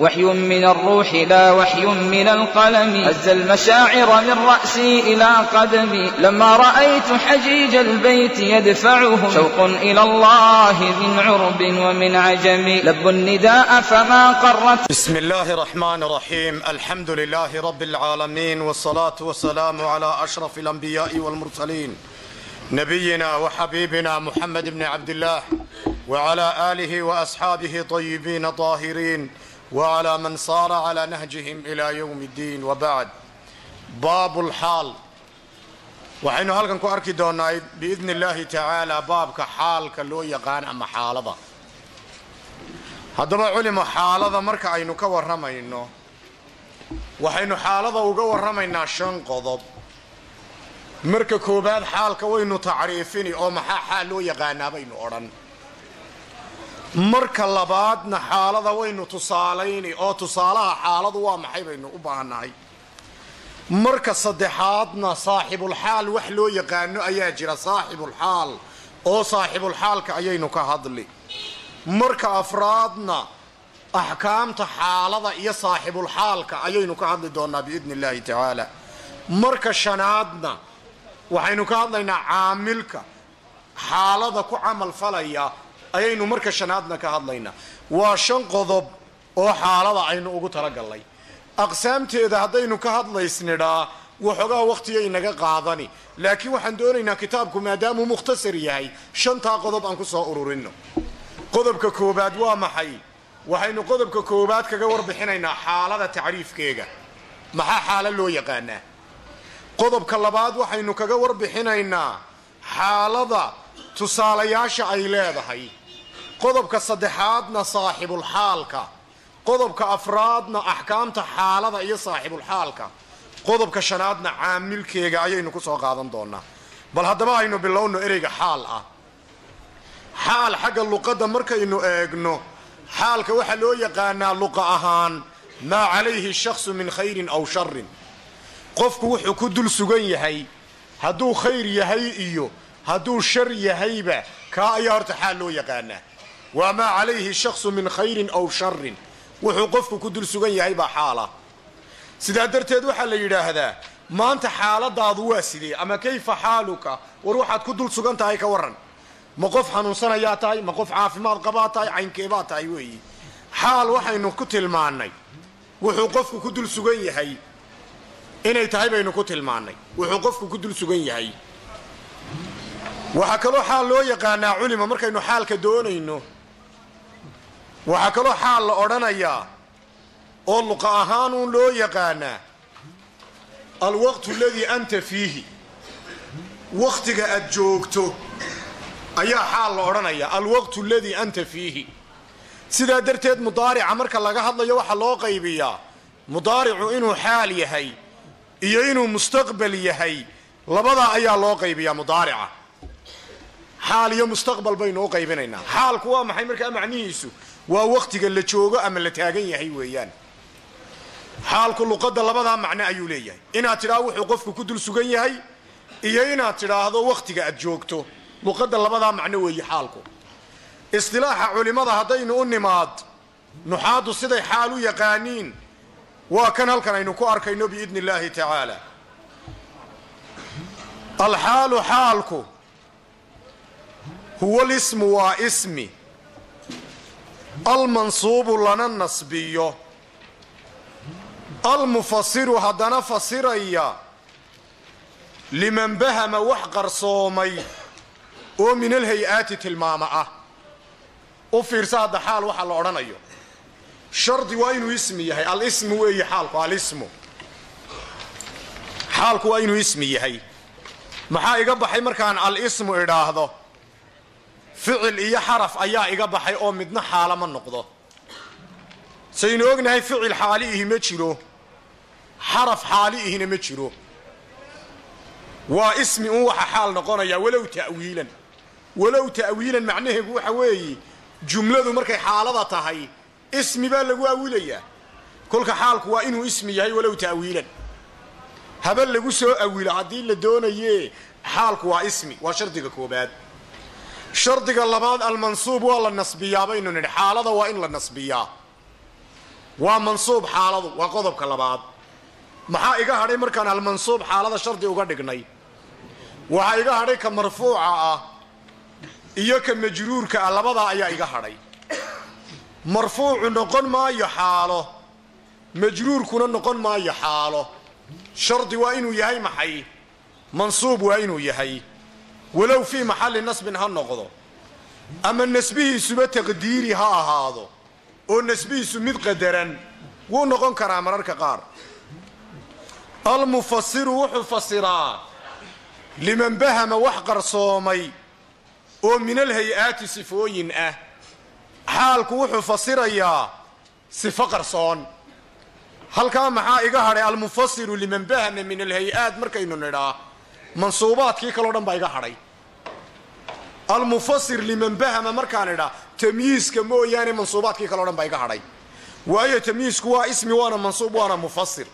وحي من الروح لا وحي من القلم. هز المشاعر من رأسي إلى قدمي. لما رأيت حجيج البيت يدفعهم شوق إلى الله من عرب ومن عجم. لب النداء فما قرت. بسم الله الرحمن الرحيم. الحمد لله رب العالمين والصلاة والسلام على أشرف الأنبياء والمرسلين. نبينا وحبيبنا محمد بن عبد الله وعلى آله وأصحابه طيبين طاهرين. وعلى من صار على نهجهم إلى يوم الدين وبعد باب الحال waxaynu halkan ku arki doonaa biidni illaahi tacaala baabka xaalka loo yaqaan ama xaalada haddaba culimo xaalada marka aynu ka warramayno waxaynu xaalada uga warramaynaa shan qodob marka koowaad xaalka waynu tacriifini oo maxaa xaal loo yaqaanaa baynu odhan marka labaadna xaalada waynu tusaalayni oo tusaalaha xaaladu waa maxay baynu u baahannahay marka saddexaadna saaxibulxaal wax loo yaqaano ayaa jira saaxibulxaal oo saaxibulxaalka ayaynu ka hadli. Marka afraadna axkaamta xaalada iyo saaxibulxaalka ayaynu ka hadli doonaa biidni illaahi tacaala. Marka shanaadna waxaynu ka hadlaynaa caamilka xaalada ku camal falaya ayaynu marka shanaadna ka hadlaynaa waa shan qodob oo xaalada aynu ugu talagallay aqsaamteeda haddaynu ka hadlaysnidhaa waxoogaa wakhtiga inaga qaadani. Laakiin waxaan doonaynaa kitaabku maadaamuu mukhtasar yahay shantaa qodob aan ku soo ururino qodobka koobaad waa maxay? Waxaynu qodobka koobaad kaga warbixinaynaa xaalada tacriifkeega. Maxaa xaalo loo yaqaanaa? Qodobka labaad waxaynu kaga warbixinaynaa xaalada tusaalayaasha ay leedahay qodobka saddexaadna saaxibulxaalka qodobka afraadna axkaamta xaalada iyo saaxibulxaalka qodobka shanaadna caamilkeega ayaynu ku soo qaadan doonaa. Bal haddaba aynu bilowno ereyga xaal ah. Xaal xagga luqadda markaynu eegno xaalka waxaa loo yaqaanaa luqa ahaan maa calayhi shaksu min khayrin aw sharin qofku wuxuu ku dul sugan yahay hadduu khayr yahay iyo hadduu shar yahayba kaa ayaa horta xaal loo yaqaanaa waa maa calayhi shaksu min khayrin aw sharin wuxuu qofku ku dul sugan yahay baa xaala. Sidaa darteed waxaa la yidhaahdaa maanta xaaladaadu waa sidee? Ama kayfa xaaluka? War waxaad ku dul sugan tahay ka waran ma qof xanuunsanayaa tahay? Ma qof caafimaad qabaa tahay? Caynkeebaa tahay weeyi. Xaal waxaynu ku tilmaannay. Wuxuu qofku ku dul sugan yahay. Inay tahay baynu ku tilmaannay. Wuxuu qofku ku dul sugan yahay. Waxaa kaloo xaal loo yaqaanaa culima markaynu xaalka doonayno waxaa kaloo xaal la odhanayaa oo luqa ahaanuun loo yaqaanaa alwaqtu aladii anta fiihi. Wakhtiga aad joogto ayaa xaal la odhanayaa alwaqtu aladii anta fiihi. Sidaa darteed mudaarica marka laga hadlayo waxaa loo qaybiyaa mudaaricu inuu xaal yahay iyo inuu mustaqbal yahay labadaa ayaa loo qaybiyaa mudaarica. Xaal iyo mustaqbal baynu u qaybinaynaa. Xaalku waa maxay markaa macnihiisu waa wakhtiga la joogo ama la taagan yahay weeyaan. Xaalku luqadda labadaa macno ayuu leeyahay. Inaad tidhaahdo wuxuu qofku ku dul sugan yahay iyo inaad tidhaahdo wakhtiga aad joogto. Luqadda labadaa macno weeye xaalku istilaaxa culimmada haddaynu u nimaad nuxaadu siday xaal u yaqaaniin waa kan halkan aynu ku arkayno biidni illaahi tacaala. Alxaalu xaalku huwa lismu waa ismi almansuubu lana nasbiyo. Almufasiru haddana fasiraya liman bahama wax qarsoomay oo min alhay-aati tilmaama ah u fiirsa hadda xaal waxaa la odhanayo. Shardi waa inuu ismi yahay. Alismu weeye xaalku alismu. Xaalku waa inuu ismi yahay. Maxaa iga baxay markaan al-ismu idhaahdo ficil iyo xaraf ayaa iga baxay oo midna xaala ma noqdo. Saynu ognahay ficil xaali ihi ma jiro xaraf xaali ihina ma jiro. Waa ismi un waxa xaal noqonaya walow ta'wiilan. Walow ta'wiilan macnaheedu waxa weeye jumladu markay xaalada tahay ismi baa lagu awilayaa kolka xaalku waa inuu ismi yahay walow ta'wiilan. Haba lagu soo awilo haddii la doonaye xaalku waa ismi waa shardiga koobaad shardiga labaad almansuub waa la nasbiyaa baynu nidhi xaalada waa in la nasbiyaa. Waa mansuub xaaladu waa qodobka labaad. Maxaa iga hadhay markaan almansuub xaalada shardi uga dhignay? Waxaa iga hadhay ka marfuuca ah iyo ka majruurka ah labadaa ayaa iga hadhay. Marfuucu noqon maayo xaalo majruurkuna noqon maayo xaalo. Shardi waa inuu yahay maxay? Mansuub waa inuu yahay walow fii maxalli nasbin ha noqdo ama nasbihiisuba taqdiiri ha ahaado oo nasbihiisu mid qadaran wuu noqon karaa mararka qaar. Almufasiru wuxuu fasiraa liman bahama wax qarsoomay oo min alhay-aati sifooyin ah. Xaalku wuxuu fasirayaa sifo qarsoon. Halkaa maxaa iga hadhay almufasiru liman bahama min alhay-aat markaynu nidhaa mansuubaadkii kaleo dhan baa iga hadhay almufasir liman bahama markaan idhaa tamyiiska mooyaane mansuubaadkii kaleo dhan baa iga hadhay. Waayo tamyiisku waa ismi waana mansuub waana mufasir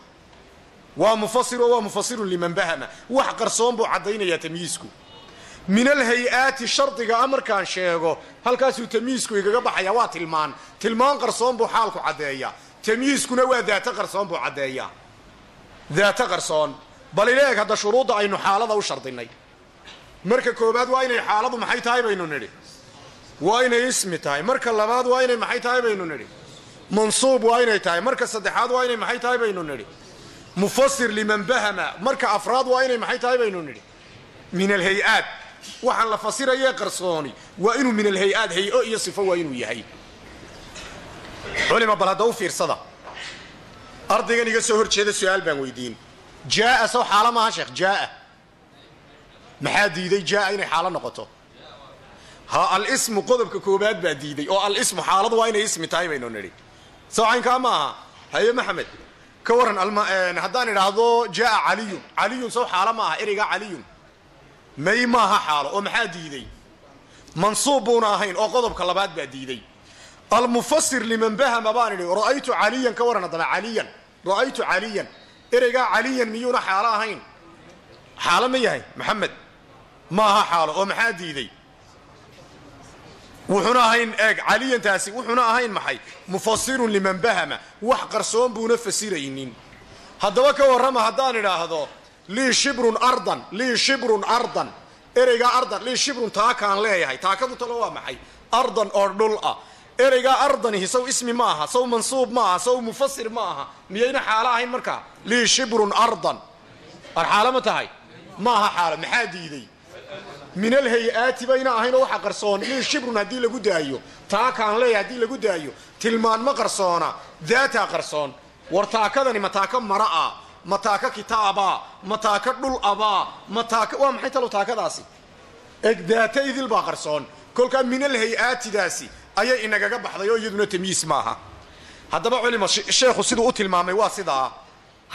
waa mufasir oo waa mufasirun liman bahama. Wax qarsoon buu caddaynayaa tamyiisku. Min alhay-aati shardiga a markaan sheego halkaasuu tamyiisku igaga baxaya waa tilmaan. Tilmaan qarsoon buu xaalku caddeeyaa. Tamyiiskuna waa daato qarsoon buu caddeeyaa. Daato qarsoon. Bal ileeg hadda shuruudda aynu xaalada u shardinay marka koobaad waa inay xaaladu maxay tahay baynu nidhi. Waa inay ismi tahay. Marka labaad waa inay maxay tahay baynu nidhi. Mansuub waa inay tahay. Marka saddexaad waa inay maxay tahay baynu nidhi. Mufasir liman bahama. Marka afraad waa inay maxay tahay baynu nidhi. Min alhay-aat waxaan la fasirayee qarsooni. Waa inuu min alhay-aat hay'o iyo sifo waa inuu yahay. Culima bal hadda u fiirsada. Ardaygan iga soo hor su'aal baan weydiin. Jaaa sow xaalo maaha sheekh jaaa maxaa diiday? Jaaa inay xaalo noqoto. Ha alismu qodobka koobaad baa diiday. Oo alismu xaaladu waa inay ismi tahay baynu nidhi. Sow caynkaa ma aha haye maxamed ka waran haddaan idhaahdo jaaa caliyun. Caliyun sow xaalo ma aha ereygaa caliyun. May maaha xaalo oo maxaa diiday? Mansuub buuna ahayn oo qodobka labaad baa diiday. Almufasir liman bahama baan idhi ra'aytu caliyan ka waran haddaba caliyan. Ra'aytu caliyan. Ereygaa caliyan miyuuna xaalo ahayn? Xaalo ma yahay maxamed maaha xaalo oo maxaa diiday? Wuxuuna ahayn eeg caliyantaasi wuxuuna ahayn maxay? Mufasirun liman bahama. Wax qarsoon buuna fasiraynin. Haddaba ka warrama haddaan idhaahdo lii shibrun ardan lii shibrun ardan. Ereygaa ardan lii shibrun taakaan leeyahay. Taakadu talo waa maxay? Ardan oo dhul ah. Ereygaa ardanihi saw ismi ma aha saw mansuub ma aha saw mufasir ma aha miyayna xaalo ahayn markaa? Lii shibrun ardan. Ar xaalo ma tahay? Ma aha xaalo maxaa diiday min alhay-aati bayna ahayn oo waxa qarsoon lii shibrun haddii lagu daayo. Taakaan leeyahay haddii lagu daayo. Tilmaan ma qarsoona daataa qarsoon. War taakadani ma taaka mara ah ma taaka kitaabaa ma taaka dhul abaa ma taaka waa maxay talow taakadaasi? Eg daata idil baa qarsoon. Kolkaa min alhay-aatidaasi ayay inagaga baxday oo iyaduna tamyiis maaha. Haddaba culima sheekhu siduu u tilmaamay waa sidaa.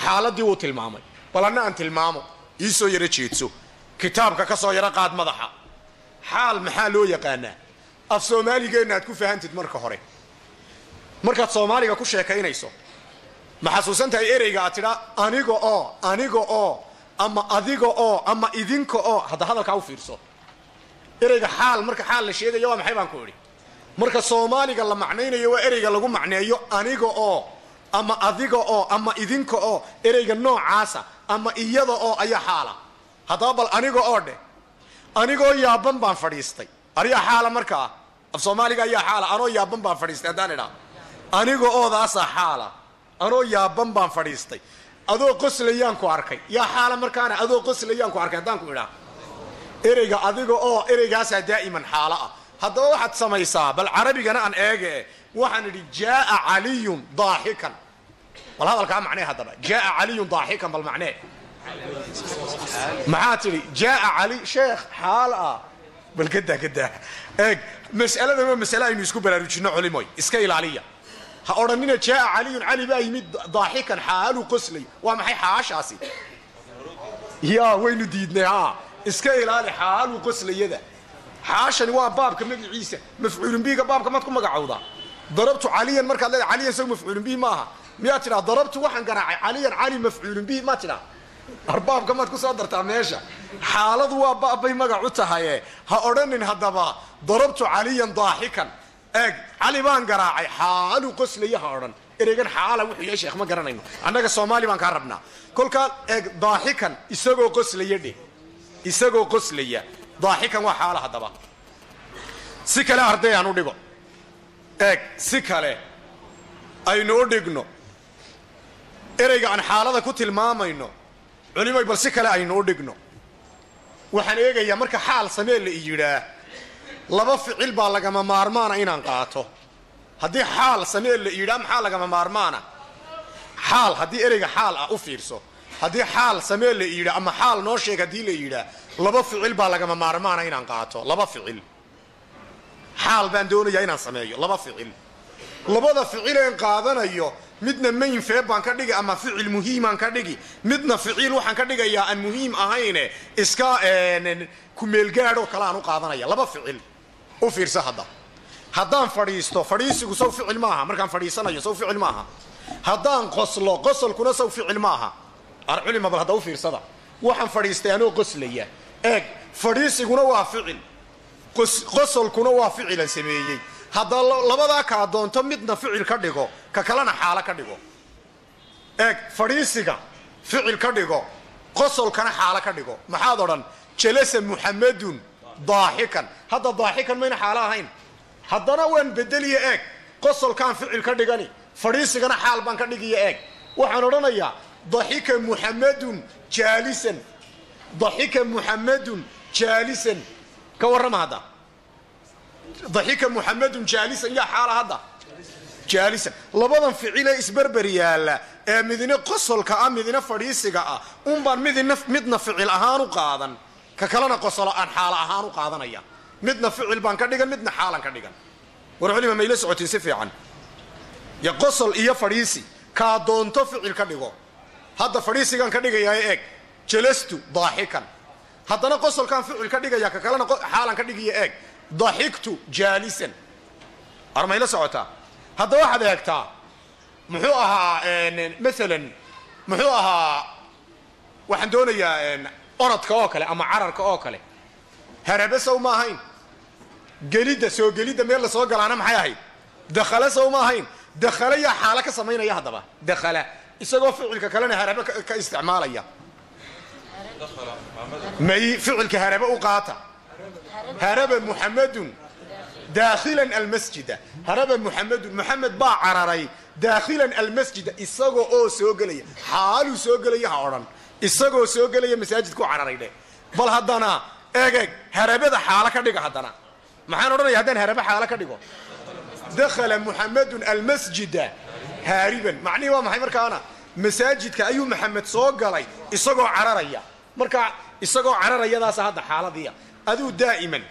Xaaladii wuu tilmaamay. Bal anna aan tilmaamo. Iisoo yaro jeedso kitaabka ka soo yaro qaad madaxa. Xaal maxaa loo yaqaanaa? Af soomaaligeenna aad ku fahantid marka hore. Markaad soomaaliga ku sheekaynayso ma xasuusan tahay ereyga aad tidhaa aniga oo aniga oo ama adiga oo ama idinka oo. Hadda hadalkaa u fiirso. Ereyga xaal marka xaal la sheegayo waa maxay baan ku idhi? Marka soomaaliga la macnaynayo waa ereyga lagu macneeyo aniga oo ama adiga oo ama idinka oo. Ereyga noocaasa ama iyada oo ayaa xaala haddaba bal aniga oo dheh anigoo yaaban baan fadhiistay. Ariyaa xaala markaa af soomaaliga ayaa xaala anoo yaaban baan fadhiistay haddaan idhaa. Aniga oodaasaa xaala anoo yaaban baan fadhiistay. Adoo qoslayaan ku arkay. Yaa xaala markaana adoo qoslayaan ku arkay haddaan ku idhaa. Ereyga adiga oo ereygaasaa daa'iman xaalo ah. Haddaba waxaad samaysaa bal carabigana aan eege waxaan idhi jaaa caliyun daaxikan. Bal hadalkaa macnee haddaba jaaa caliyun daaxikan bal macnee maxaa tidhi? Jaaa cali sheekh xaal ah. Bal kadaa kadaa eeg mas'aladan waa masale aynu isku baraarujinno culimoy iska ilaaliya. Ha odhanina jaaa caliyun cali baa yimid daaxikan xaaluu qoslay. Waa maxay xaashaasi? Ya waynu diidnay ha iska ilaali xaaluu qoslayada xaashani waa baabka magaciisa mafcuulun bihiga baabka maad ku magacowdaa. Darabtu caliyan markaad leedahay caliyan isagu mafcuulun bihi maaha. Miyaad tidhaa darabtu waxaan garaacay caliyan cali mafcuulun bihi maad tidhaa arbaabka maad ku soo dartaa meesha. Xaaladu waa baabbay magac u tahaye. Ha odhanin haddaba darabtu caliyan daaxikan. Eeg cali baan garaacay. Xaaluu qoslaya ha odhan. Ereygan xaala wuxuu yahay sheekh ma garanayno. Annaga soomaali baan kaa rabnaa. Kolkaa eeg daaxikan isagoo qoslaya dheh isagoo qoslaya daaxikan waa xaala haddaba. Si kale arday aan u dhigo. Eeg si kale aynu u dhigno. Ereyga aan xaalada ku tilmaamayno culimay bal si kale aynu u dhigno. Waxaan eegayaa marka xaal samee la yidhaa laba ficil baa lagama maarmaana inaan qaato. Haddii xaal samee la yidhaa maxaa lagama maarmaana? Xaal haddii ereyga xaal ah u fiirso. Haddii xaal samee la yidhaa ama xaal noo sheeg haddii la yidhaa laba ficil baa lagama maarmaana inaan qaato. Laba ficil. Xaal baan doonayaa inaan sameeyo. Laba ficil labada ficileen qaadanayo midna mayn baan ka dhigi ama ficil muhiimaan ka dhigi midna ficiil waxaan ka dhigayaa aan muhiim ahayne iska kumeelgaadhoo kale aan u qaadanaya. Laba ficil u fiirsa hadda. Haddaan fadhiisto fadhiisigu saw ficil maaha markaan fadhiisanayo saw ficil maaha. Haddaan qoslo qosolkuna saw ficil maaha. Arculima bal hadda u fiirsada. Waxaan fadhiistay anoo qoslaya. Eeg fadhiisiguna waa ficil. Qosolkuna waa ficilan sameeyey hadda labadaa kaa doonto midna ficil ka dhigo ka kalena xaalo ka dhigo. Eeg fadhiisiga ficil ka dhigo qosolkana xaalo ka dhigo. Maxaad odhan jalasa muxamadun daaxikan hadda daaxikan mayna xaalo ahayn. Haddana waan bedeliya eeg qosolkaan ficil ka dhigani fadhiisigana xaal baan ka dhigiya eeg. Waxaan odhanayaa daxika muxamadun jaalisan. Daxika muxamadun jaalisan. Ka warrama hadda daxika muxamadun jaalisan yaa xaala hadda. Jaalisan labadan ficilee isberber yaalla ee midina qosolka ah midina fadhiisiga ah unbaan midina midna ficil ahaan u qaadan. Ka kalena qosolo aan xaalo ahaan u qaadanaya. Midna ficil baan ka dhigan midna xaalan ka dhigan. War culima mayla socotiin si fiican. Ya qosol iyo fadhiisi kaa doonto ficil ka dhigo. Hadda fadhiisigaan ka dhigayaa eeg. Jalastu daaxikan. Haddana qosolkaan ficil ka dhigaya ka kalena xaalan ka dhigaya eeg daxiktu jaalisan armayla socotaa hadda waxaad eegtaa muxuu ahaa maalan muxuu ahaa waxaan doonayaa orodka oo kale ama cararka oo kale harabe sow ma ahayn gelidda soo gelidda meel la soo galaana maxay ahayd dakhala sow ma ahayn dakhala yaa xaalo ka samaynaya haddaba dakhala isagoo ficilka kalena harabe ka isticmaalaya may ficilka harabe u qaata haraba muxamadun daakhilan almasjida haraba muxamadun muxamed baa cararay daakhilan almasjida isagoo oo soo gelaya xaaluu soo gelaya ha odhan isagoo soo gelaya masaajidku cararay dhe bal haddana eegeg harabada xaalo ka dhiga haddana maxaan odhanaya haddaan harabe xaalo ka dhigo dakhala muxamadun almasjida haariban macnihii waa maxay markaana masaajidka ayuu maxamed soo galay isagoo cararaya marka isagoo cararayadaasa hadda xaaladiia aduu daa'iman.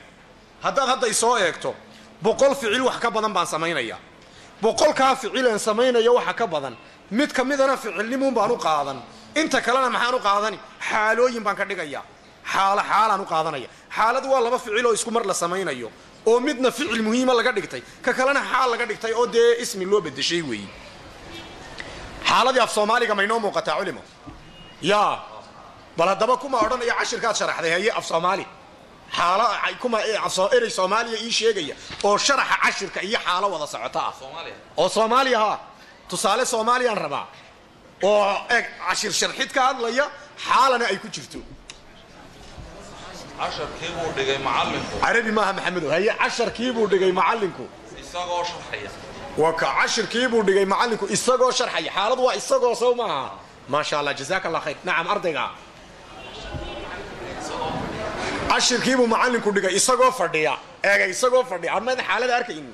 Haddaad hadda isoo eegto boqol ficil wax ka badan baan samaynaya. Boqolkaa ficileen samaynaya waxa ka badan. Mid ka midana ficilnimuun baan u qaadan. Inta kalena maxaan u qaadani? Xaalooyin baan ka dhigaya. Xaalo xaalaan u qaadanaya. Xaaladu waa laba ficil oo isku mar la samaynayo oo midna ficil muhiima laga dhigtay. Ka kalena xaal laga dhigtay oo dee ismi loo bedeshay weeyi xaaladii af soomaaliga maynoo muuqataa culimo. Yaa bal haddaba kuma odhanaya cashirkaad sharaxday haye af soomaali xaalo kuma erey soomaaliya ii sheegaya oo sharaxa cashirka iyo xaalo wada socota ah. Oo soomaaliya ha. Tusaale soomaaliyaan rabaa oo eg cashir sharxid ka hadlaya xaalana ay ku jirto. Carabi maaha maxamedow haye casharkiibuu dhigay sharxaya. Waa ka cashirkiibuu dhigay macallinku isagoo sharxaya. Xaaladu waa isagoo sow maaha. Maasha allah jazaaka allah khayr. Nacam ardayga cashirkiibuu macallinku dhigay isagoo fadhiya. Eega isagoo fadhiya. Armayda xaalada arkayn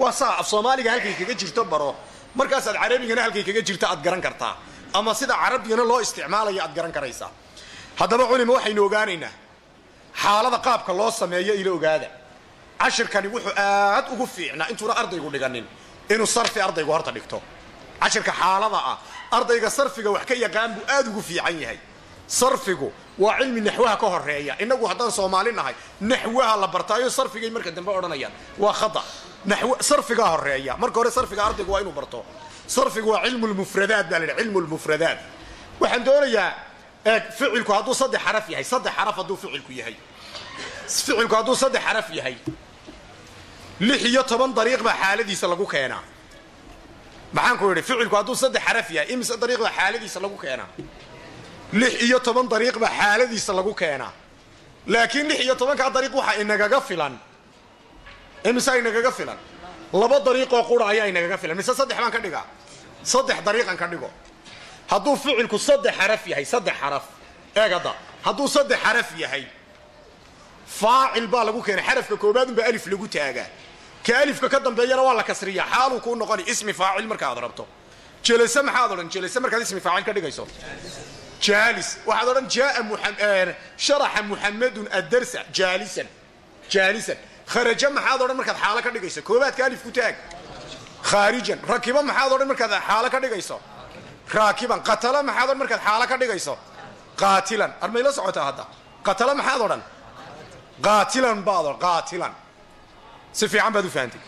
waa saa af soomaaliga halkay kaga jirto baro. Markaasaad carabigana halkay kaga jirto aad garan kartaa. Ama sida carabigana loo isticmaalayo aad garan karaysaa. Haddaba culima waxaynu ogaanaynaa xaalada qaabka loo sameeyo ila ogaada. Cashirkani wuxuu aad ugu fiicnaa intuuna ardaygu dhiganin inuu sarfi ardaygu horta dhigto. Cashirka xaalada ah ardayga sarfiga wax ka yaqaan buu aad ugu fiican yahay sarfigu waa cilmi naxwaha ka horreeya inagu haddaan soomaali nahay naxwaha la bartaayo sarfigay marka dambe odhanayaan. Waa khada. Sarfigaa horreeya marka hore sarfiga ardaygu waa inuu barto. Sarfigu waa cilmu lmufradaat baa la yidhi cilmu lmufradaat waxaan doonayaa ficilku hadduu saddex xaraf yahay. Saddex xaraf hadduu ficilku yahay. Ficilku hadduu saddex xaraf yahay lix iyo toban dariiq baa xaaladiisa lagu keenaa. Maxaan ku idhi ficilku hadduu saddex xaraf yahay imise dariiq baa xaaladiisa lagu keenaa lix iyo toban dariiq baa xaaladiisa lagu keenaa laakiin lix iyo tobankaa dariiq waxaa inagaga filan. Imise inagaga filan? Laba dariiqoo qura ayaa inagaga filan. Mise saddex baan ka dhigaa? Saddex dariiqan ka dhigo. Hadduu ficilku saddex xaraf yahay saddex xaraf. Eegada hadduu saddex xaraf yahay faacil baa lagu keenay. Xarafka koobaadunbaa alif lagu taagaa. Ka alifka ka dambeeyana waa la kasriyaa. Xaaluu kuu noqoni ismi faacil markaad rabto. Jelase maxaad odhan? Jelase markaad ismi faacil ka dhigayso jaalis. Waxaad odhan jaaa sharaxa muxamadun addarsa jaalisan jaalisan. Kharaja maxaad odhan markaad xaalo ka dhigayso. Koobaadka alif ku taag. Khaarijan. Rakiba maxaad odhan markaad xaalo ka dhigayso. Raakiban. Qatala maxaad odhan markaad xaalo ka dhigayso. Qaatilan. Armay la socotaa hadda. Qatala maxaad odhan? Qaatilan baad odhan. Qaatilan. Si fiican baad u fahantay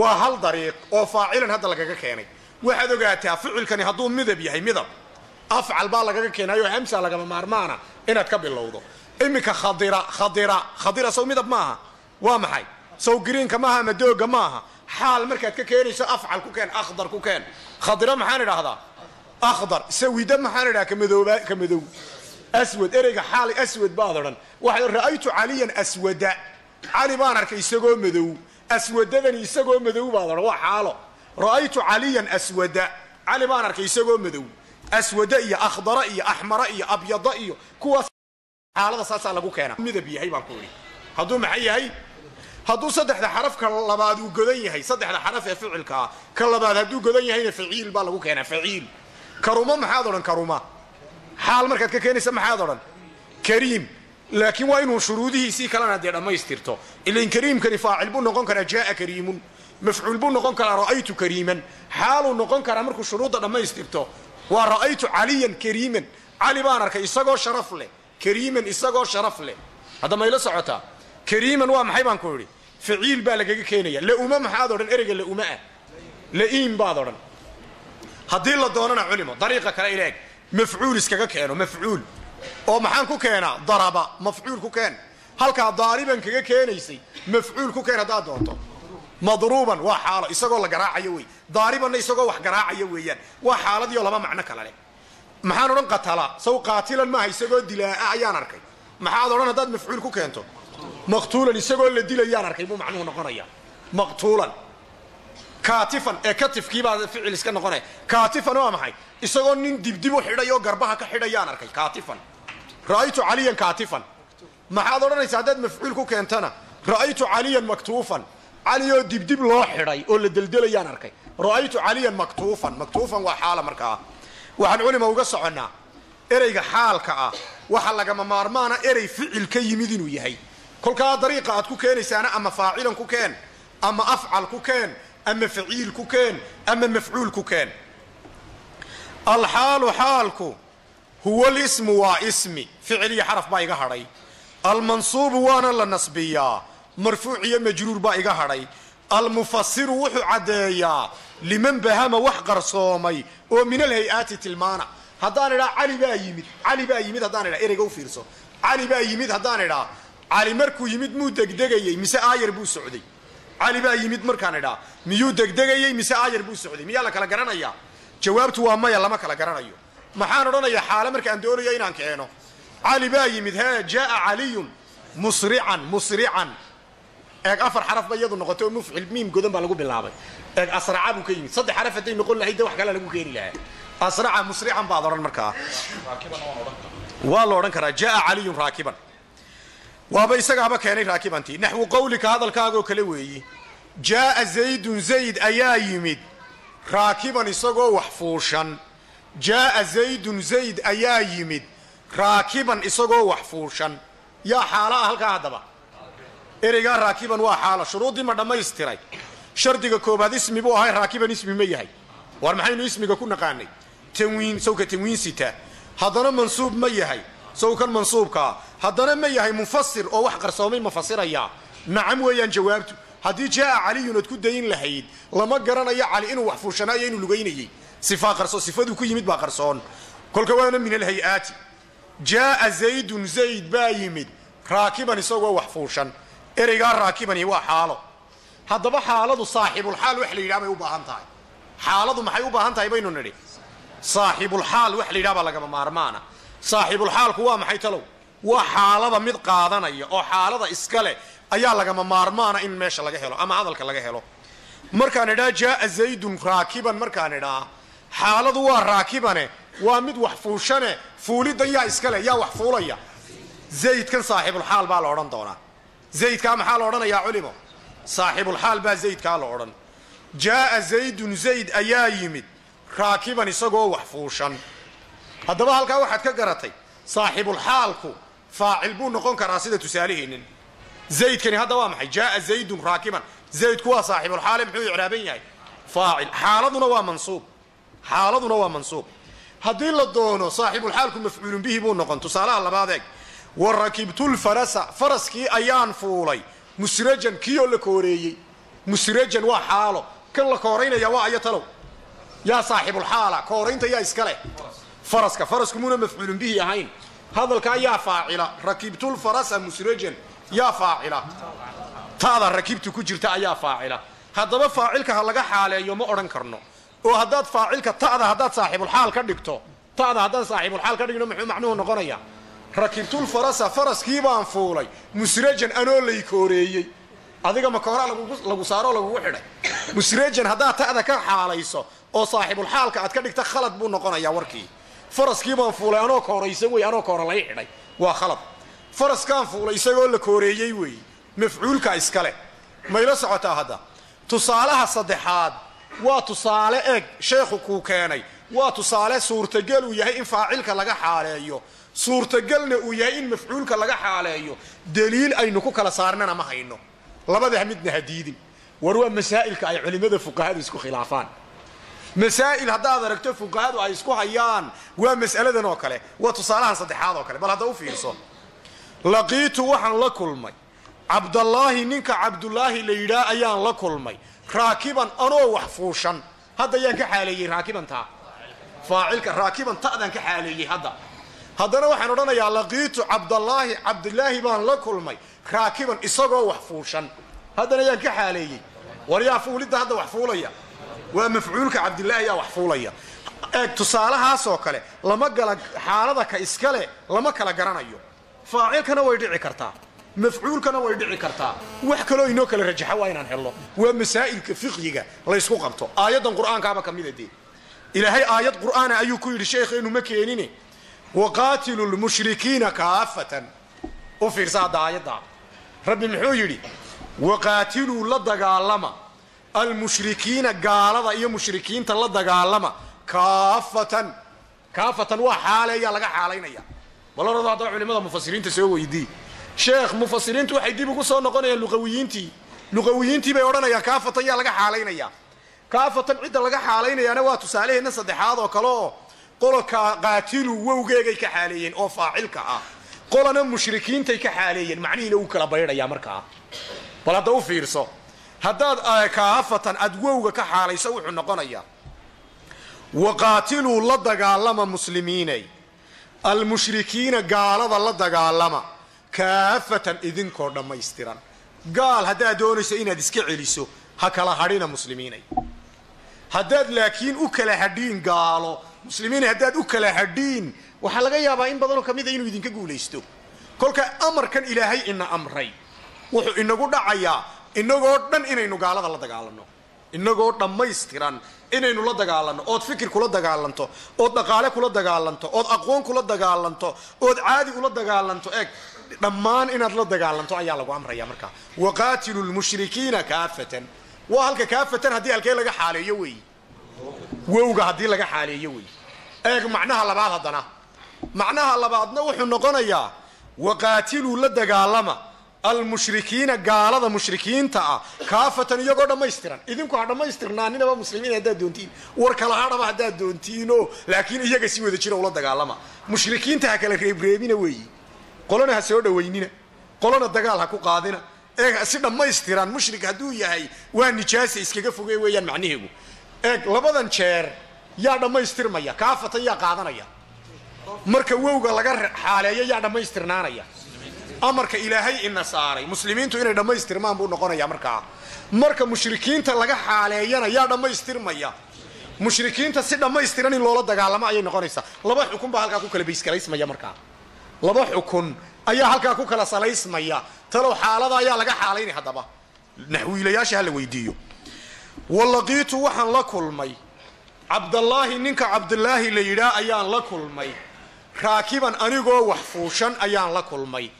waa hal dariiq oo faacilan hadda lagaga keenay. Waxaad ogaataa ficilkani hadduu midab yahay midab afcal baa lagaga keenayo hamsa lagama maarmaana inaad ka bilowdo. Iminka khadira khadira khadira sow midab maaha. Waa maxay? Sow giriinka maaha ama dooga maaha? Xaal markaad ka keenayso afcal ku keen akhdar ku keen. Khadira maxaan idhaahdaa? Akhdar. Sawida maxaan idhaha kamadooba ka madow. Aswad ereyga xaali aswad baad odhan. Waxay ra'aytu caliyan aswada. Cali baan arkay isagoo madow. Aswadadani isagoo madow baad odhan. Waa xaalo. Ra'aytu caliyan aswada. Cali baan arkay isagoo madow aswada iyo akhdara iyo axmara iyo abyada iyo kuwaas xaalada saasaa lagu keena midab yahay baan ku idhi. Hadduu maxay yahay? Hadduu saddexda xaraf ka labaad uu godan yahay saddexda xaraf ee ficilkaa ka labaad hadduu godan yahayna faciil baa lagu keenaa faciil karuma maxaad odhan karuma? Xaal markaad ka keenaysa maxaad odhan? Kariim. Laakiin waa inuu shuruudihiisii kalena dee dhammaystirto. Ilain kariimkani faacil buu noqon karaa jaaa kariimun. Mafcuul buu noqon karaa ra'aytu kariiman. Xaaluu noqon karaa markuu shuruudda dhammaystirto waa ra'aytu caliyan kariiman. Cali baan arkay isagoo sharaf leh. Kariiman isagoo sharaf leh. Hadda mayla socotaa? Kariiman waa maxay baan ku idhi? Faciil baa lagaga keenaya. Lauma maxaad odhan ereyga lauma ah. La'iim baad odhan. Haddii la doonana culimo dariiqa kale ileeg mafcuul iskaga keeno mafcuul. Oo maxaan ku keenaa daraba mafcuul ku keen. Halkaa daariban kaga keenaysay mafcuul ku keen haddaad doonto madruuban waa xaalo isagoo la garaacayo wey daaribanna isagoo wax garaacaya weeyaan. Waa xaaladiioo laba macno kale leh. Maxaan odhan qatala saw qaatilan maaha isagoo dilaa'a ayaan arkay. Maxaad odhan haddaad mafcuul ku keento? Maqtuulan isagoo la dilayaan arkay buu macnuhu noqonaya maqtuulan. Kaatifan ee katifkiibaa ficil iska noqonaya. Kaatifan waa maxay? Isagoo nin dibdib u xidhay garbaha ka xidhayaan arkay. Kaatifan ra'aytu caliyan kaatifan maxaad odhanaysaa haddaad mafcuul ku keentana? Ra'aytu caliyan maktuufan cali oo dibdib loo xidhay oo la deldelayaan arkay. Ra'aytu caliyan maktuufan. Maktuufan waa xaala markaa waxaan culima uga soconnaa. Ereyga xaalka ah waxa lagama maarmaana erey ficil ka yimid inuu yahay. Kolkaa dariiqa aad ku keenaysaana ama faacilan ku keen ama afcal ku keen ama faciil ku keen ama mafcuul ku keen. Alxaalu xaalku huwa lismu waa ismi. Ficil iyo xaraf baa iga hadhay. Almansuubu waana la nasbiyaa marfuuc iyo majruur baa iga hadhay. Almufasiru wuxuu caddeeyaa liman bahama wax qarsoomay oo min alhay-aati tilmaana. Haddaan idhaa cali baa yimid cali baa yimid haddaan idhaa ereyga u fiirso. Cali baa yimid haddaan idhaa cali markuu yimid muu degdegayey mise aayar buu socday. Cali baa yimid markaan idhaa miyuu degdegayey mise aayar buu socday? Miyaa la kala garanayaa? Jawaabtu waa maya lama kala garanayo. Maxaan odhanayaa xaale markaan doonayo inaan keeno. Cali baa yimid hee jaaa caliyun musrican musrican eeg afar xaraf ba iyadu noqotay oo mufcil miim godan baa lagu bilaabay. Eeg asraca buu ka yimid. Saddex xaraf hadday noqon lahayd de wax kale lagu keeni lahaa. Asraca musrican baad odhan markaa. Waa la odhan karaa jaaa caliyun raakiban. Waaba isagaaba keenay raakibantii. Naxwu qawlika hadalkaagoo kale weeyi jaaa zaydun zayd ayaa yimid. Raakiban isagoo wax fuushan. Jaaa zaydun zayd ayaa yimid. Raakiban isagoo wax fuushan. Yaa xaala ah halkaa haddaba ereygaa raakiban waa xaalo. Shuruuddii ma dhammaystiray. Shardiga koobaad ismi buu ahay raakiban ismi ma yahay. War maxaynu ismiga ku naqaanay? Tanwiin sawka tanwiin sita. Haddana mansuub ma yahay. Sawkan mansuubkaa haddana ma yahay mufasir oo wax qarsoomay ma fasirayaa nacam weeyaan jawaabtu. Haddii jaaa caliyun ood ku dayin lahayd lama garanayo cali inuu wax fuushanaayo inuu lugaynayey sifaduu ku yimid baa qarsoon. Kolka waana min alhay-aati jaaa zaydun zayd baa yimid. Raakiban isagoo wax fuushan ereygaa raakibani waa xaalo. Haddaba xaaladu saaxibulxaal wax la yidhaha bay u baahan tahay. Xaaladu maxay u baahan tahay baynu nidhi? Saaxibulxaal wax la yidhaha baa lagama maarmaana. Saaxibulxaalku waa maxay talow? Waa xaalada mid qaadanaya oo xaalada iska leh ayaa lagama maarmaana in meesha laga helo ama hadalka laga helo. Markaan idhaa jaaa zaydun raakiban markaan idhaa xaaladu waa raakibane waa mid wax fuushane fuulidan yaa iskale yaa wax fuulaya. Zaydkan saaxibulxaal baa la odhan doonaa zaydkaa maxaa la odhanayaa culimo? Saaxibulxaal baa zaydkaa la odhan. Jaaa zaydun zayd ayaa yimid. Raakiban isagoo wax fuushan. Haddaba halkaa waxaad ka garatay saaxibulxaalku faacil buu noqon karaa sida tusaaleheennin zaydkani hadda waa maxay? Jaaa zaydun raakiban. Zaydku waa saaxibulxaale muxuu icraaban yahay? Faacil. Xaaladuna waa mansuub. Xaaladuna waa mansuub. Haddii la doono saaxibulxaalku mafcuulun bihi buu noqon. Tusaalaha labaad eeg wa rakibtulfarasa faraskii ayaan fuulay. Musrajan kioo la kooreeyey. Musrajan waa xaalo. Kan la kooraynaya waa ayo talow. Yaa saaxibulxaala kooraynta yaa iska leh. Faraska farasku muuna mafcuulun bihi ahayn. Hadalkaa yaa faacila. Rakibtulfarasa musrajan yaa faacila. Taada rakibtu ku jirta ayaa faacila. Haddaba faacilka ha laga xaaleeyo ma odhan karno. Oo haddaad faacilka ta'da haddaad saaxibulxaal ka dhigto ta'da haddaan saaxibulxaal ka dhigno muxuu macnuhu noqonayaa rakibtulfarasa faraskii baan fuulay. Musrajan anoo lay kooreeyey. Adiga makooraa lagu saaroo lagugu xidhay. Musrajan haddaad ta'da ka xaalayso oo saaxibulxaalka aad ka dhigta khalad buu noqonayaa warkii. Faraskii baan fuulay anoo kooraysan wey anoo koora lay xidhay. Waa khalad. Faraskaan fuulay isagoo la kooreeyey weeye mafcuulka iskale. Mayla socotaa hadda. Tusaalaha saddexaad waa tusaale eeg sheekhu kuu keenay. Waa tusaale suurtagal uu yahay in faacilka laga xaaleeyo suurtagalna uu yahay in mafcuulka laga xaaleeyo. Daliil aynu ku kala saarnana ma hayno. Labadah midna ha diidin. War waa masaa'ilka ay culimmada fuqahadu isku khilaafaan. Masaa'il haddaad aragto fuqahadu ay isku hayaan waa mas'aladan oo kale waa tusaalahan saddexaad oo kale. Bal hadda u fiirso. Laqiitu waxaan la kulmay. Cabdallaahi ninka cabdulaahi la yidhaah ayaan la kulmay. Raakiban anoo wax fuushan. Hadda ayaan ka xaaleeyey raakibantaa faacilka raakiban ta'daan ka xaaleeyey hadda haddana waxaan odhanayaa laqiitu cabdallaahi cabdilaahi baan la kulmay raakiban isagoo wax fuushan. Haddana ayaan ka xaaleeyey war yaa fuulidda hadda wax fuulaya? Waa mafcuulka cabdilaahi yaa wax fuulaya. Eeg tusaalahaasoo kale lama gala xaalada ka iskale lama kala garanayo. Faacilkana way dhici kartaa mafcuulkana way dhici kartaa. Wax kaloo inoo kala rajaxa waa inaan helno. Waa masaa'ilka fiqhiga laysku qabto. Aayaddan qur'aankaaba ka mida dee. Ilaahay aayad qur'aana ayuu ku yidhi sheekheenu ma keenine waqaatilu lmushrikiina kaafatan u fiirsa hadda aayadda rabbi muxuu yidhi waqaatiluu la dagaalama almushrikiina gaalada iyo mushrikiinta la dagaalama kaafatan kaafatan waa xaaleeyaa laga xaalaynaya balarado haddaba culimada mufasiriinta soo weydii sheekh mufasiriintu waxay dib ugu soo noqonayaan luqawiyiintii luqawiyiintii bay odhanayaan kaafatan yaa laga xaalaynaya kaafatan cidda laga xaalaynayaana waa tusaaleheenna saddexaad oo kale oo qolka qaatilu wowgeegay ka xaaleeyeen oo faacilka ah. Qolana mushrikiintay ka xaaleeyeen. Macnihiina uu kala baydhayaa markaa bal hadda u fiirso haddaad kaafatan aad wowga ka xaalayso wuxuu noqonayaa waqaatiluu la dagaalama muslimiinay. Almushrikiina gaalada la dagaalama kaafatan idinkoo dhammaystiran. Gaal haddaad doonayso inaad iska celiso ha kala hadhina muslimiinay. Haddaad laakiin u kala hadhiin gaalo muslimiinay haddaad u kala hadhiin waxaa laga yaabaa in badanoo ka mid a inuu idinka guulaysto. Kolka amarkan ilaahay ina amray wuxuu inagu dhacayaa inagoo dhan inaynu gaalada la dagaalanno. Inagoo dhammaystiran inaynu la dagaalanno. Ood fikir kula dagaalanto ood dhaqaale kula dagaalanto ood aqoon kula dagaalanto ood caadi ula dagaalanto. Eeg dhammaan inaad la dagaalanto ayaa lagu amraya markaa waqaatilu lmushrikiina kaafatan. Waa halka kaafatan haddii halkee laga xaaleeyo wey wowga haddii laga xaaleeyo wey eeg macnaha labaad haddana. Macnaha labaadna wuxuu noqonayaa waqaatiluu la dagaalama almushrikiina gaalada mushrikiinta ah kaafatan iyagoo dhammaystiran. Idinku ha dhammaystirnaaninaba muslimiin haddaad doontiin. War kala hadhaba haddaad doontiino laakiin iyaga si wada jira ula dagaalama. Mushrikiinta ha kala reebreebina weeyi. Qolona ha soo dhowaynina qolona dagaal ha ku qaadina. Eeg si dhammaystiran mushrik hadduu yahay waa nijaasa iskaga foge weeyaan macnaheegu eeg labadan jeer yaa dhammaystirmaya kaafatan yaa qaadanaya. Marka wowga laga xaaleeyo yaa dhammaystirnaanaya. Amarka ilaahay ina saaray. Muslimiintu inay dhammaystirmaan buu noqonaya markaa marka mushrikiinta laga xaaleeyana yaa dhammaystirmaya. Mushrikiinta si dhammaystiran in loola dagaalamo ayay noqonaysaa. Laba xukun baa halkaa ku kala bayskalaysmaya markaa laba xukun ayaa halkaa ku kala salaysmaya. Talow xaalada ayaa laga xaalaynay haddaba. Naxwiilayaasha ha la weydiiyo walaqiitu waxaan la kulmay. Cabdallaahi ninka cabdulaahi la yidhaah ayaan la kulmay. Raakiban anigoo wax fuushan ayaan la kulmay.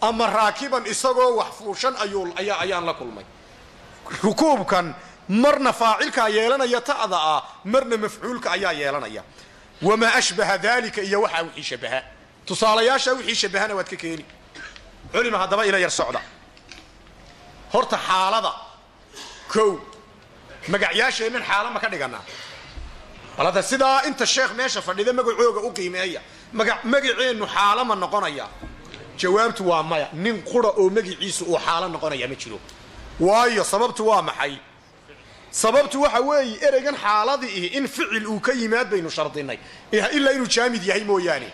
Ama raakiban isagoo wax fuushan ayaan la kulmay. Rukuubkan marna faacilkaa yeelanaya ta'da ah marna mafcuulka ayaa yeelanaya. Wamaa ashbaha daalika iyo waxaa wixii shabaha. Tusaalayaasha wixii shabahana waad ka keeni. Culima haddaba ila yar socda. Horta xaalada kow magacyaasheennan xaala ma ka dhiganaa bal sidaa inta sheekh meesha fadhida magacooga u qiimeeya magaceennu xaala ma noqonaya. Jawaabtu waa maya nin qura oo magiciisu uu xaalo noqonaya ma jiro. Waayo sababtu waa maxay? Sababtu waxa weeye ereygan xaaladii ihi in ficil uu ka yimaad baynu shardinay. Ilaa inuu jaamid yahay mooyaane.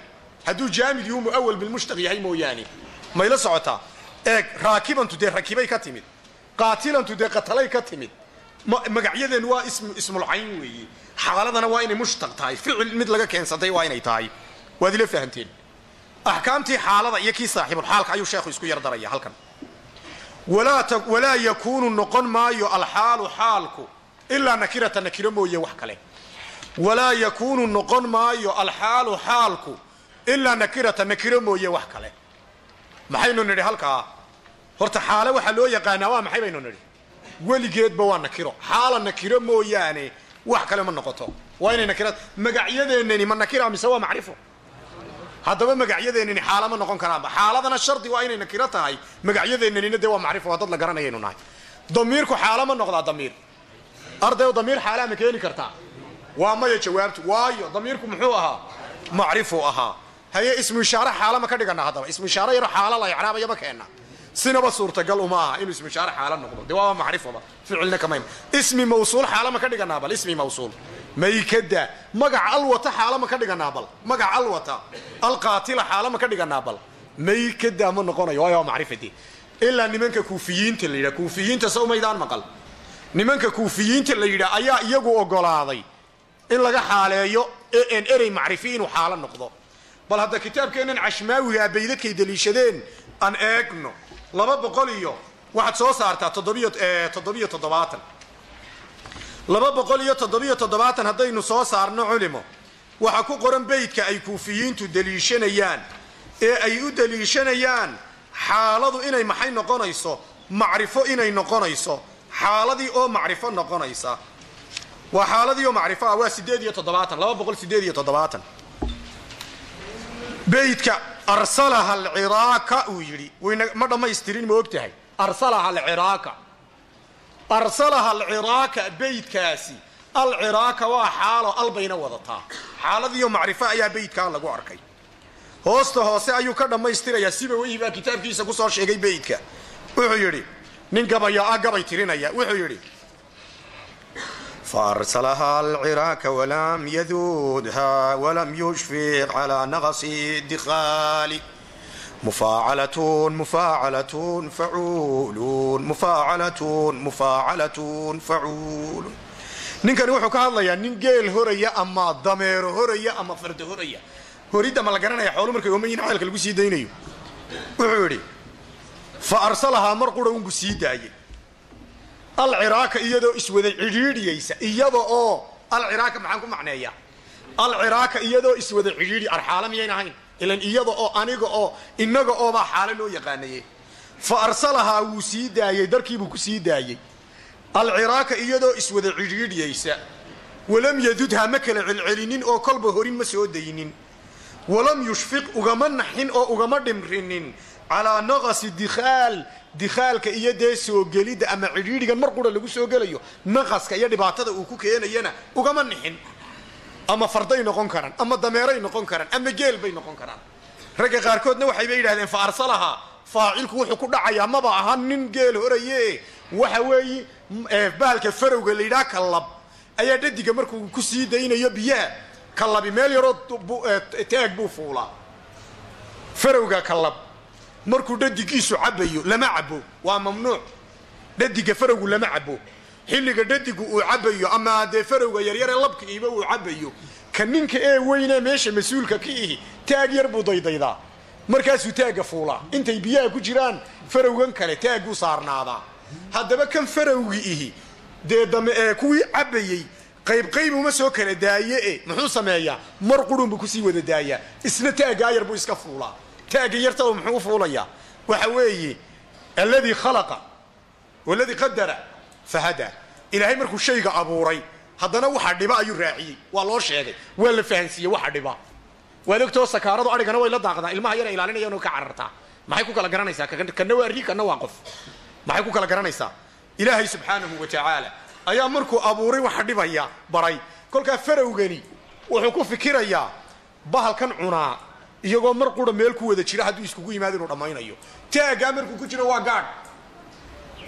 Hadduu jaamid yuhu muawal bilmushtaq yahay mooyaane. Mayla socotaa eeg raakibantu dee rakibay ka timid. Qaatilantu dee qatalay ka timid magacyadeennu waa ismulcayn weeye xaaladana waa inay mushtaq tahay. Ficil mid laga keensatay waa inay tahay. Waad ila fahamteen axkaamtii xaalada iyo kii saaxiibulxaalka ayuu sheekhu isku yardaraya halkan. Walaa yakuunu noqon maayo alxaalu xaalku ilaa nakirata nakiro mooye wax kale. Walaa yakuunu noqon maayo alxaalu xaalku ilaa nakirata nakiro mooye wax kale. Maxaynu nidhi halkaa? Horta xaale waxaa loo yaqaanaa waa maxay baynu nidhi weligeedba waa nakiro. Xaala nakiro mooyaane wax kale ma noqoto. Waa inay nakira magacyadeennani ma nakira mise waa macrifo? Haddaba magacyadeennani xaala ma noqon karaanba. Xaaladana shardi waa inay nakiro tahay magacyadeennanina dee waa macrifo waa dad la garanayaynu nahay. Damiirku xaala ma noqdaa damiir. Ardayo damiir xaalaa ma keeni kartaa? Waa maya jawaabtu. Waayo damiirku muxuu ahaa? Macrifuu ahaa. Haye ismu ishaare xaala ma ka dhigana haddaba. Ismu ishaare yaro xaala la icraabayaba keenna sinaba suurtagal uma aha inuu ismu ishaare xaala noqdo. Dee waaba macrifoba ficilna kamaym ismi mawsuul xaala ma ka dhiganaa bal ismi mawsuul. Maykada. Magaca alwata xaala ma ka dhiganaa bal magaca alwata. Alqaatila xaala ma ka dhiganaa bal maykada ma noqonayo. Waayo waa ilaa nimanka kuufiyiinta la yidhaha. Kuufiyiinta sow maydaan maqal. Nimanka kuufiyiinta la yidhaha ayaa iyagu ogolaaday in laga xaaleeyo en erey macrifi inuu xaalo noqdo. Bal hadda kitaabkeennan cashmaawiga baydadkay daliishadeen aan eegno laba boqol iyo waxaad soo saartaa toddobiyo toddobiyo toddobaatan. Laba boqol iyo toddobiyo toddobaatan haddaynu soo saarno culimo waxaa ku qoran beydka ay kuufiyiintu daliishanayaan ee ay u daliishanayaan xaaladu inay maxay noqonayso? Macrifo inay noqonayso. Xaaladii oo macrifo noqonaysa. Waa xaaladii oo macrifo ah waa sideed iyo toddobaatan. Laba boqol sideed iyo toddobaatan beydka arsalaha alciraaka uu yidhi. Ma dhammaystirin ma og tahay arsalaha alciraaka arsalaha alciraaka beydkaasi alciraaka waa xaalo albayna wadataa. Xaaladiiyo macrifo ayaa beydkaa lagu arkay. Hoosta hoose ayuu ka dhammaystirayaa siba weyi baa kitaabkiisa ku soo sheegay beydka wuxuu yidhi nin gabaya ah gabay tirinaya. Wuxuu yidhi فأرسلها العراك ولم يذودها ولم يشفق على نغص الدخال مفاعلة مفاعلة فعول مفاعلة مفاعلة فعول ninkani wuxuu ka hadlayaa nin geel horaya ama dameero horaya ama fardo horaya horidda ma la garanaya xoolu markay ooman yihin ceelka lagu sii daynayo wuxuu yidhi fa arsalahaa mar qura unbu sii daayay alciraaka iyadoo iswada cidhiidhiyaysa iyada oo alciraaka maxaan ku macneeyaa alciraaka iyadoo iswada cidhiidhi arxaala miyayn ahayn. Ilan iyada oo aniga oo inaga oobaa xaalo loo yaqaanaye fa arsalahaa wuu sii daayey darkiibuu ku sii daayey alciraaka iyadoo iswada cidhiidhiyaysa walam yadudha ma kala celcelinin oo kolba horin ma soo daynin. Walam yushfiq ugama naxin oo ugama dhimrinin calaa naqasi dikhaal dikhaalka iyo dee soo gelidda ama cidhiidhigan mar qura lagu soo gelayo naqaska iyo dhibaatada uu ku keenayana ugama nixin. Ama farday noqon karaan ama dameeray noqon karaan ama geel bay noqon karaan. Ragga qaarkoodna waxayba yidhahdeen fa arsalahaa faacilku wuxuu ku dhacayaa maba aha nin geel horaye waxa weeye bahalka farowga la yidhaha kallab. Ayaa dhadiga markuu ku sii daynayo biyaha kallabi meel yaroo taag buu fuulaa. Farowga kallab markuu dhadigiisu cabayo lama cabo waa mamnuuc. Dhadiga farowgu lama cabo xilliga dhadigu uu cabayo ama dee farowga yaryare labka iiba uu cabayo ka ninka ee weyne meesha mas'uulka ka ihi taag yar buu daydaydaa markaasuu taagga fuulaa. Intay biyaha ku jiraan farowgan kale taagguu saarnaadaa haddaba kan farowgi ihi dee dame ee kuwii cabayey qaybqayb uma soo kala daaye e muxuu sameeyaa? Mar qurunbuu ku sii wada daayaa. Isna taaggaa yar buu iska fuulaa taagga yartaba muxuu u fuulayaa waxa weeye alladii khalaqa waladii qadara fahada. Ilaahay markuu shayga abuuray haddana waxa dhiba ayuu raaciyey. Waa loo sheegay. Waa la fahansiiyey waxa dhiba. Waad ogtoo sakaaradu adhigana way la daaqdaa. Ilmaha yara ilaalinayano ka carartaa. Maxay ku kala garanaysaa? Kana waa ri kana waa qof. Maxay ku kala garanaysaa? Ilaahay subxaanahu wa tacaala ayaa markuu abuuray waxa dhibaya baray. Kolkaa farowgani wuxuu ku fikirayaa bahalkan cunaa iyagoo mar qura meel ku wada jira hadduu iskugu yimaado inuu dhammaynayo. Taaggaa markuu ku jiro waa gaadh.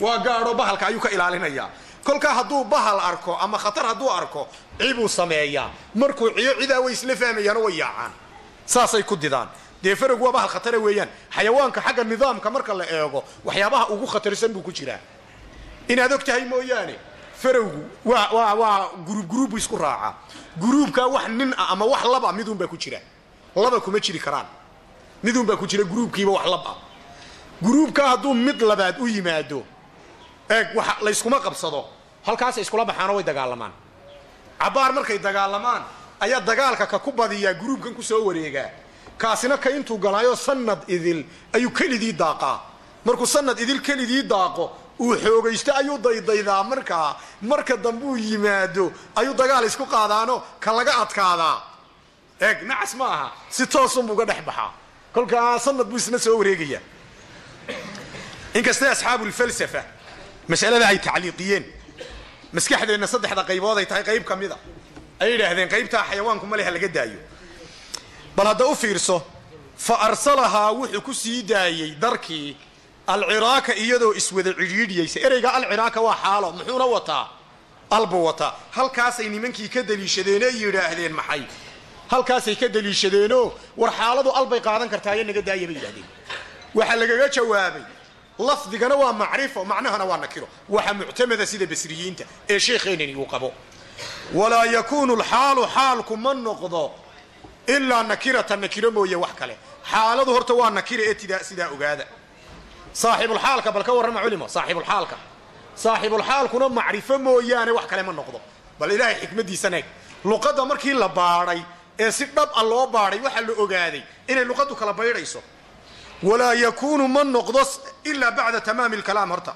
Waa gaadhoo bahalka ayuu ka ilaalinayaa kolkaa hadduu bahal arko ama khatar hadduu arko cibuu sameeyaa markuu ciyo cidaa way isla fahmayaano way yaacaan. Saasay ku didaan. Dee farowgu waa bahal khatara weeyaan. Xayawaanka xagga nidaamka marka la eego waxyaabaha ugu khatarsan buu ku jiraa. Inaad og tahay mooyaane farowgu waa waa waa guruub guruub buu isku raacaa. Guruubkaa wax nin ah ama wax laba midunbaa ku jira laba kuma jiri karaan. Midunbaa ku jira guruubkiiba wax lab ah guruubkaa hadduu mid labaad u yimaado eeg wax layskuma qabsado halkaasay iskula baxaanoo way dagaalamaan. Cabbaar markay dagaalamaan ayaa dagaalka ka ku badiyaa guruubkan ku soo wareegaa. Kaasina ka intuu galaayo sanad idil ayuu kelidii daaqaa. Markuu sanad idil kelidii daaqo uu xoogaysto ayuu daydaydaa markaa. Marka dambuu yimaado ayuu dagaal isku qaadaano ka laga adkaadaa eeg nacas ma aha. Si toosunbuu ga dhex baxaa kolkaa sanad buu isna soo wareegaya. Inkastay asxaabulfalsafa masalada ay tacliiqiyeen. Maskaxdeenna saddexda qaybood ay tahay qayb ka mida ay yidhaahdeen qaybtaa xayawaanku ma leha laga daayo. Bal hadda u fiirso fa arsalahaa wuxuu ku sii daayey darkii alciraaka iyadoo iswada cidhiidhiyaysa. Ereyga alciraaka waa xaalo muxuuna wataa? Albuu wataa. Halkaasay nimankii ka daliishadeenee yidhaahdeen maxay halkaasay ka daliishadeenoo war xaaladu albay qaadan kartaayo naga daaya yidhahdeen. Waxaa lagaga jawaabay lafdigana waa macrifo macnahana waa nakiro. Waxa muctamada sida basriyiinta ee sheekheenani uu qabo. Walaa yakuunu lxaalu xaalku ma noqdo ilaa nakiratan nakiro mooye wax kale. Xaaladu horta waa nakira ee sidaa ogaada. Saaxibulxaalka bal ka warrama culimo saaxibulxaalka saaxibulxaalkuna macrifo mooyaane wax kale ma noqdo. Bal ilaahay xikmadiisan eeg luqadda markii la baadhay ee si dhab a loo baadhay waxaa la ogaaday inay luqaddu kala baydhayso. Walaa yakuunu ma noqdo ilaa bacda tamaami lkalaam horta.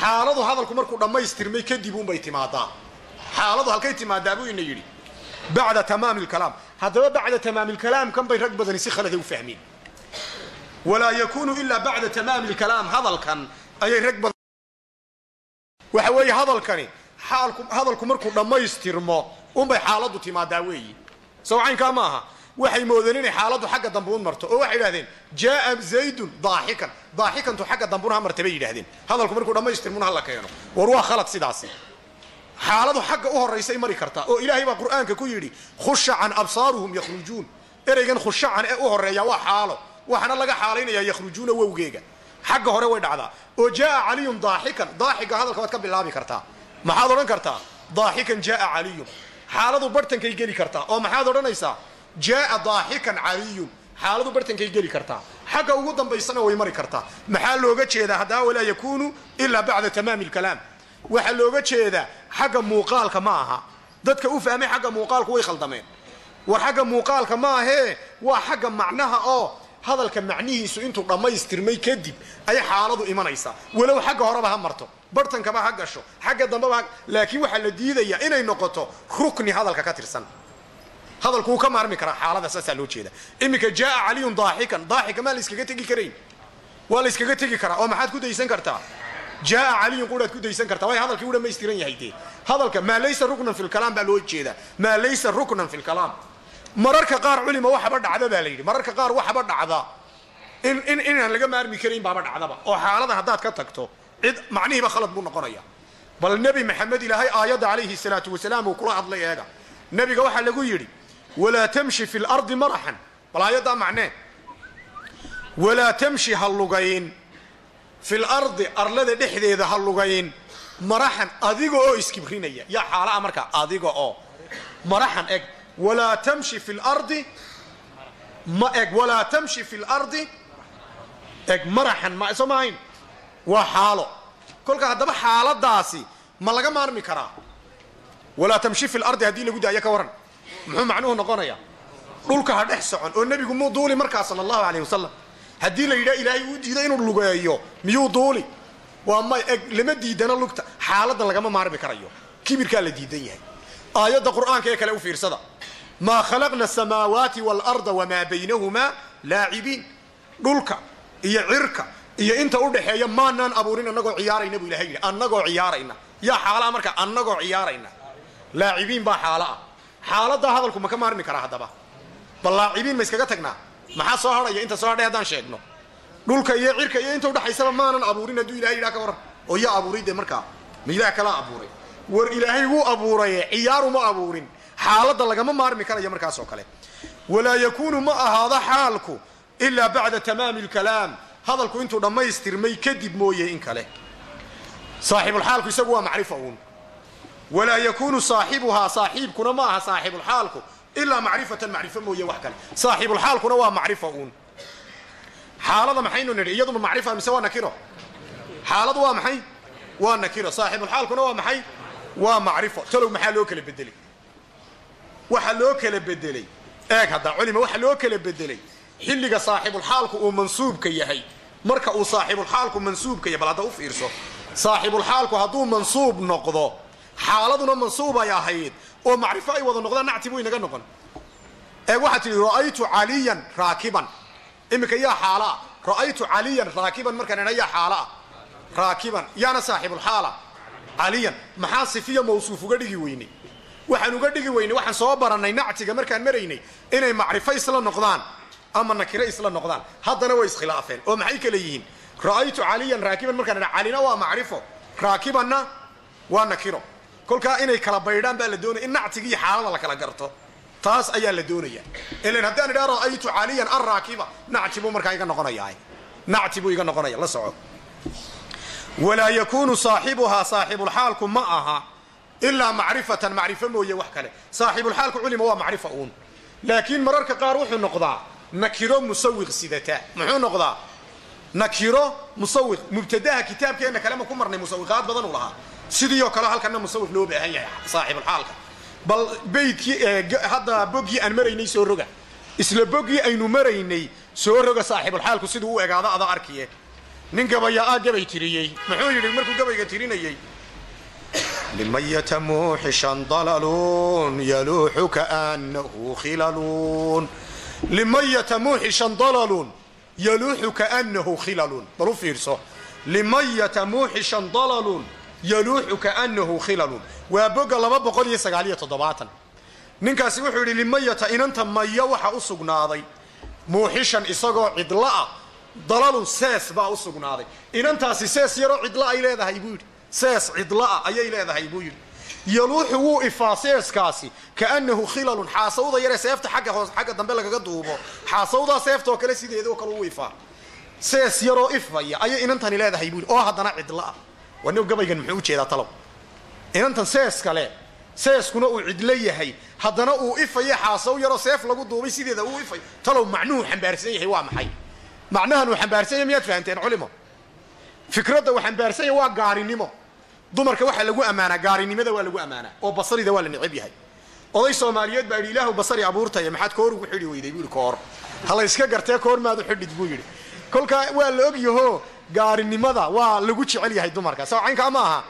Xaaladu hadalku markuu dhammaystirmay kadib unbay timaadaa. Xaaladu halkay timaadaa buu ina yidhi. Bacda tamaami lkalaam haddaba bacda tamaami lkalaam kan bay rag badani si khalada u fahmeen walaa yakuunu ilaa bacda tamaami lkalaam hadalkan ayay rag badan waxa weeye hadalkani xaalku hadalku markuu dhammaystirmo unbay xaaladu timaadaa weeyi sawcaynkaa ma aha waxay moodeen inay xaaladdu xagga dambe un marto oo waxay yidhahdeen jaaa zaydun daaxikan. Daaxikantu xagga dambuna ha marta bay yidhahdeen hadalku markuu dhammaystirmuna hala keeno. War waa khalad sidaasi. Xaaladu xagga u horaysay mari kartaa oo ilaahay baa qur'aanka ku yidhi khushacan absaaruhum yakhrujuun. Ereygan khushacan ee u horreeya waa xaalo. Waxaana laga xaalaynayaa yakhrujuuna wowgeega. Xagga hore way dhacdaa. Oo jaaa caliyun daaxikan. Daaxiga hadalka waad ka bilaabi kartaa. Maxaad odhan kartaa daaxikan jaaa caliyun xaaladu barhtankay geli kartaa. Oo maxaad odhanaysaa jaaa daaxikan caliyun. Xaaladu barhtankay geli kartaa. Xagga ugu dambaysana way mari kartaa. Maxaa looga jeedaa haddaba walaa yakuunu ilaa bacda tamaami lkalaam waxaa looga jeedaa xagga muuqaalka ma aha. Dadka u fahmay xagga muuqaalku way khaldameen. War xagga muuqaalka ma ahee waa xagga macnaha oo hadalka macnihiisu intuu dhammaystirmay kadib ayay xaaladu imanaysaa. Walow xagga horeba ha marto barhtankaba ha gasho. Xagga dambeba laakiin waxaa la diidayaa inay noqoto rukni hadalka ka tirsan. Hadalku wuu ka maarmi karaa xaalada saasaa loo jeeda iminka jaaa caliyun daaxikan. Daaxika maa la tegi karayn? Waa la tegi karaa oo maxaad ku daysan kartaa? Jaaa caliyun quraad ku daysan kartaa. Way hadalkii u dhamaystiran yahay dee. Hadalka maa laysa ruknan fi lkalaam baa loo jeedaa. Maa laysa ruknan fi lkalaam mararka qaar culima waxaba dhacda baa la yidhi. Mararka qaar waxaba dhacda. In in inaan laga maarmi karayn baaba dhacdaba. Oo xaalada haddaad ka tagto cid macnihiiba khalad buu noqonaya. Bal nebi maxamed ilaahay aayadda calayhi salaatu wasalaam uu kula hadlay eega. Nebiga waxaa lagu yidhi walaa tamshi fi lardi maraxan bal aayaddaa macnee walaa tamshi ha lugayn. Fi lardi arlada dhexdeeda ha lugayn. Maraxan adiga oo iskibrinaya yaa xaalaa markaa adiga oo. Maraxan eg. Walaa tamshi fi lardi ma eg walaa tamshi fi lardi eg maraxan ma soo maahayn waa xaalo. kolka haddaba xaaladaasi ma laga maarmi karaa. walaa tamshi fi lardi haddii lagu daayo ka waran. Muxuu macnuhu noqonayaa? Dhulka ha dhex socon oo nebigu muu duuli markaa sala allahu aleyh wasalam haddii la yidhaha ilaahay uu diiday inuu lugeeyo miyuu duuli? Waa may eg lama diidana lugta. Xaaladan lagama maarmi karayo. Kibirkaa la diidan yahay. Aayadda qur'aanka ee kale u fiirsada. Maa khalaqna asamaawaati waalarda wamaa baynahumaa laacibiin. Dhulka iyo cirka iyo inta u dhaxeeya maanaan abuurin annagoo ciyaarayna buu ilahay yidhi. Annagoo ciyaarayna. Yaa xaalaa marka annagoo ciyaarayna. Laacibiin baa xaalo ah. Xaaladaa hadalku ma ka maarmi karaa haddaba. Bal laacibiin ma iskaga tagnaa. Maxaa soo hadhaya? Inta soo hadhay haddaan sheegno. Dhulka iyo cirka iyo inta udhaxaysaba maanan abuurin hadduu ilahay yidhaha ka waran oo yaa abuuray dee markaa. Ma ilaah kalaa abuuray. War ilaahay wuu abuuraye ciyaaruma abuurin. Xaaladda lagama maarmi karayo markaas oo kale. Walaa yakuunu ma ahaado xaalku ilaa bacda tamaami lkalaam hadalku intuu dhammaystirmay kadib mooye in kale. Saaxibulxaalku isagu waa macrifa uun. Walaa yakuunu saaxibuhaa saaxiibkuna ma aha saaxibulxaalku ilaa macrifatan macrifo mooye wax kale. Saaxibulxaalkuna waa macrifa uun. Xaalada maxaynu nidhi iyaduma macrifa mise waa nakiro? Xaaladu waa maxay? Waa nakiro. Saaxibulxaalkuna waa maxay? Waa macrifo. Talow maxaa loo kala bedelay? Waxa loo kala bedelay? Eeg hadda culima waxa loo kala bedelay xilliga saaxibulxaalku uu mansuubka yahay. Marka uu saaxibulxaalku mansuubka yahay bal hadda u fiirso. Saaxibulxaalku hadduu mansuub noqdo xaaladuna mansuub ay ahayd oo macrifo ay wada noqdaan nacti buu inaga noqon. Eeg waxaa tidhi ra'aytu caliyan raakiban. Iminka yaa xaalaa ra'aytu caliyan raakiban. Markaan idha yaa xaalaa raakiban. Yaana saaxibulxaala caliyan maxaa sifiya mawsuuf uga dhigi weynay waxaan uga dhigi weynay waxaan soo barannay nactiga markaan maraynay inay macrifo isla noqdaan ama nakiro isla noqdaan. Haddana way iskhilaafeen oo maxay kale yihiin? Ra'aytu caliyan raakiban markaan idha calina waa macrifo. Raakibanna waa nakiro. Kolkaa inay kala baydhaan baa la doonaya in nactiga iyo xaalada la kala garto. Taas ayaa la doonaya. Ilan haddaan idhaa ra'aytu caliyan arraakiba. Nacti buu markaa iga noqonaya nacti buu iga noqonaya la soco. Walaa yakuunu saaxibuhaa saaxibulxaalku ma aha ilaa macrifatan macrifo mooye wax kale. Saaxibulxaalku culima waa macrifa uun. Laakiin mararka qaar wuxuu noqdaa nakiro musawiq sidata. Muxuu noqdaa nakiro musawiq. Mubtadaha kitaabkeenna kalema ku marnay musawiqaad badan u lahaa. Sidii oo kale halkana musawiq loo baahan yahay saaxibulxaalka bal beydkii hadda boggii aan maraynay soo roga. Isla boggii aynu maraynay soo roga saaxibulxaalku siduu u egaado ada arkiye nin gabayaa-aa gabay tiriyey. Muxuu yidhi markuu gabayga tirinayey. Limayata muuxishan dalalun yaluuxu kaanahu khilalun limayata muuxishan dalalun yaluuxu kaanahu khilalun bal u fiirso limayata muuxishan dalalun yaluuxu kaanahu khilalun waa boga laba boqol iyo sagaaliyo toddobaatan ninkaasi wuxuu yidhi limayata inanta maya waxa u sugnaaday muuxishan isagoo cidla ah dalalun sees baa u sugnaaday inantaasi sees yaroo cidla ay leedahay buu yidhi sees cidlaah ayay leedahay buu yidhi yaluuxu wuu ifaa seeskaasi kaanahu khilalun xaasawda yaree seefta xagga hoos xagga dambe lagaga duubo xaasawdaa seeftaoo kale sideedoo kale u ifaa sees yaroo ifaya ayay inantani leedahay buu yidhi oo haddana cidlaah wan gabaygan muxuu u jeedaa talow inantan sees kale seeskuna uu cidlo yahay haddana uu ifaya xaasaw yaroo seef lagu duubay sideeda uu ifay talow macnuhu xambaarsan yahay waa maxay macnahan uu xambaarsan yahay miyaad fahanteen culimo fikradda uu xambaarsan yahay waa gaarinimo dumarka waxaa lagu ammaanaa gaarinimada waa lagu ammaanaa oo basarida waa la necab yahay. Oday soomaaliyeed baa yidhi ilaahu basari abuurtaya maxaad koor ugu xidhi weyday? Buu yidhi koor. Hala iska gartee koor maad u xidhid buu yidhi. Kolkaa waa la ogyaho gaarinimada waa lagu jecel yahay dumarka. Caynkaa ma aha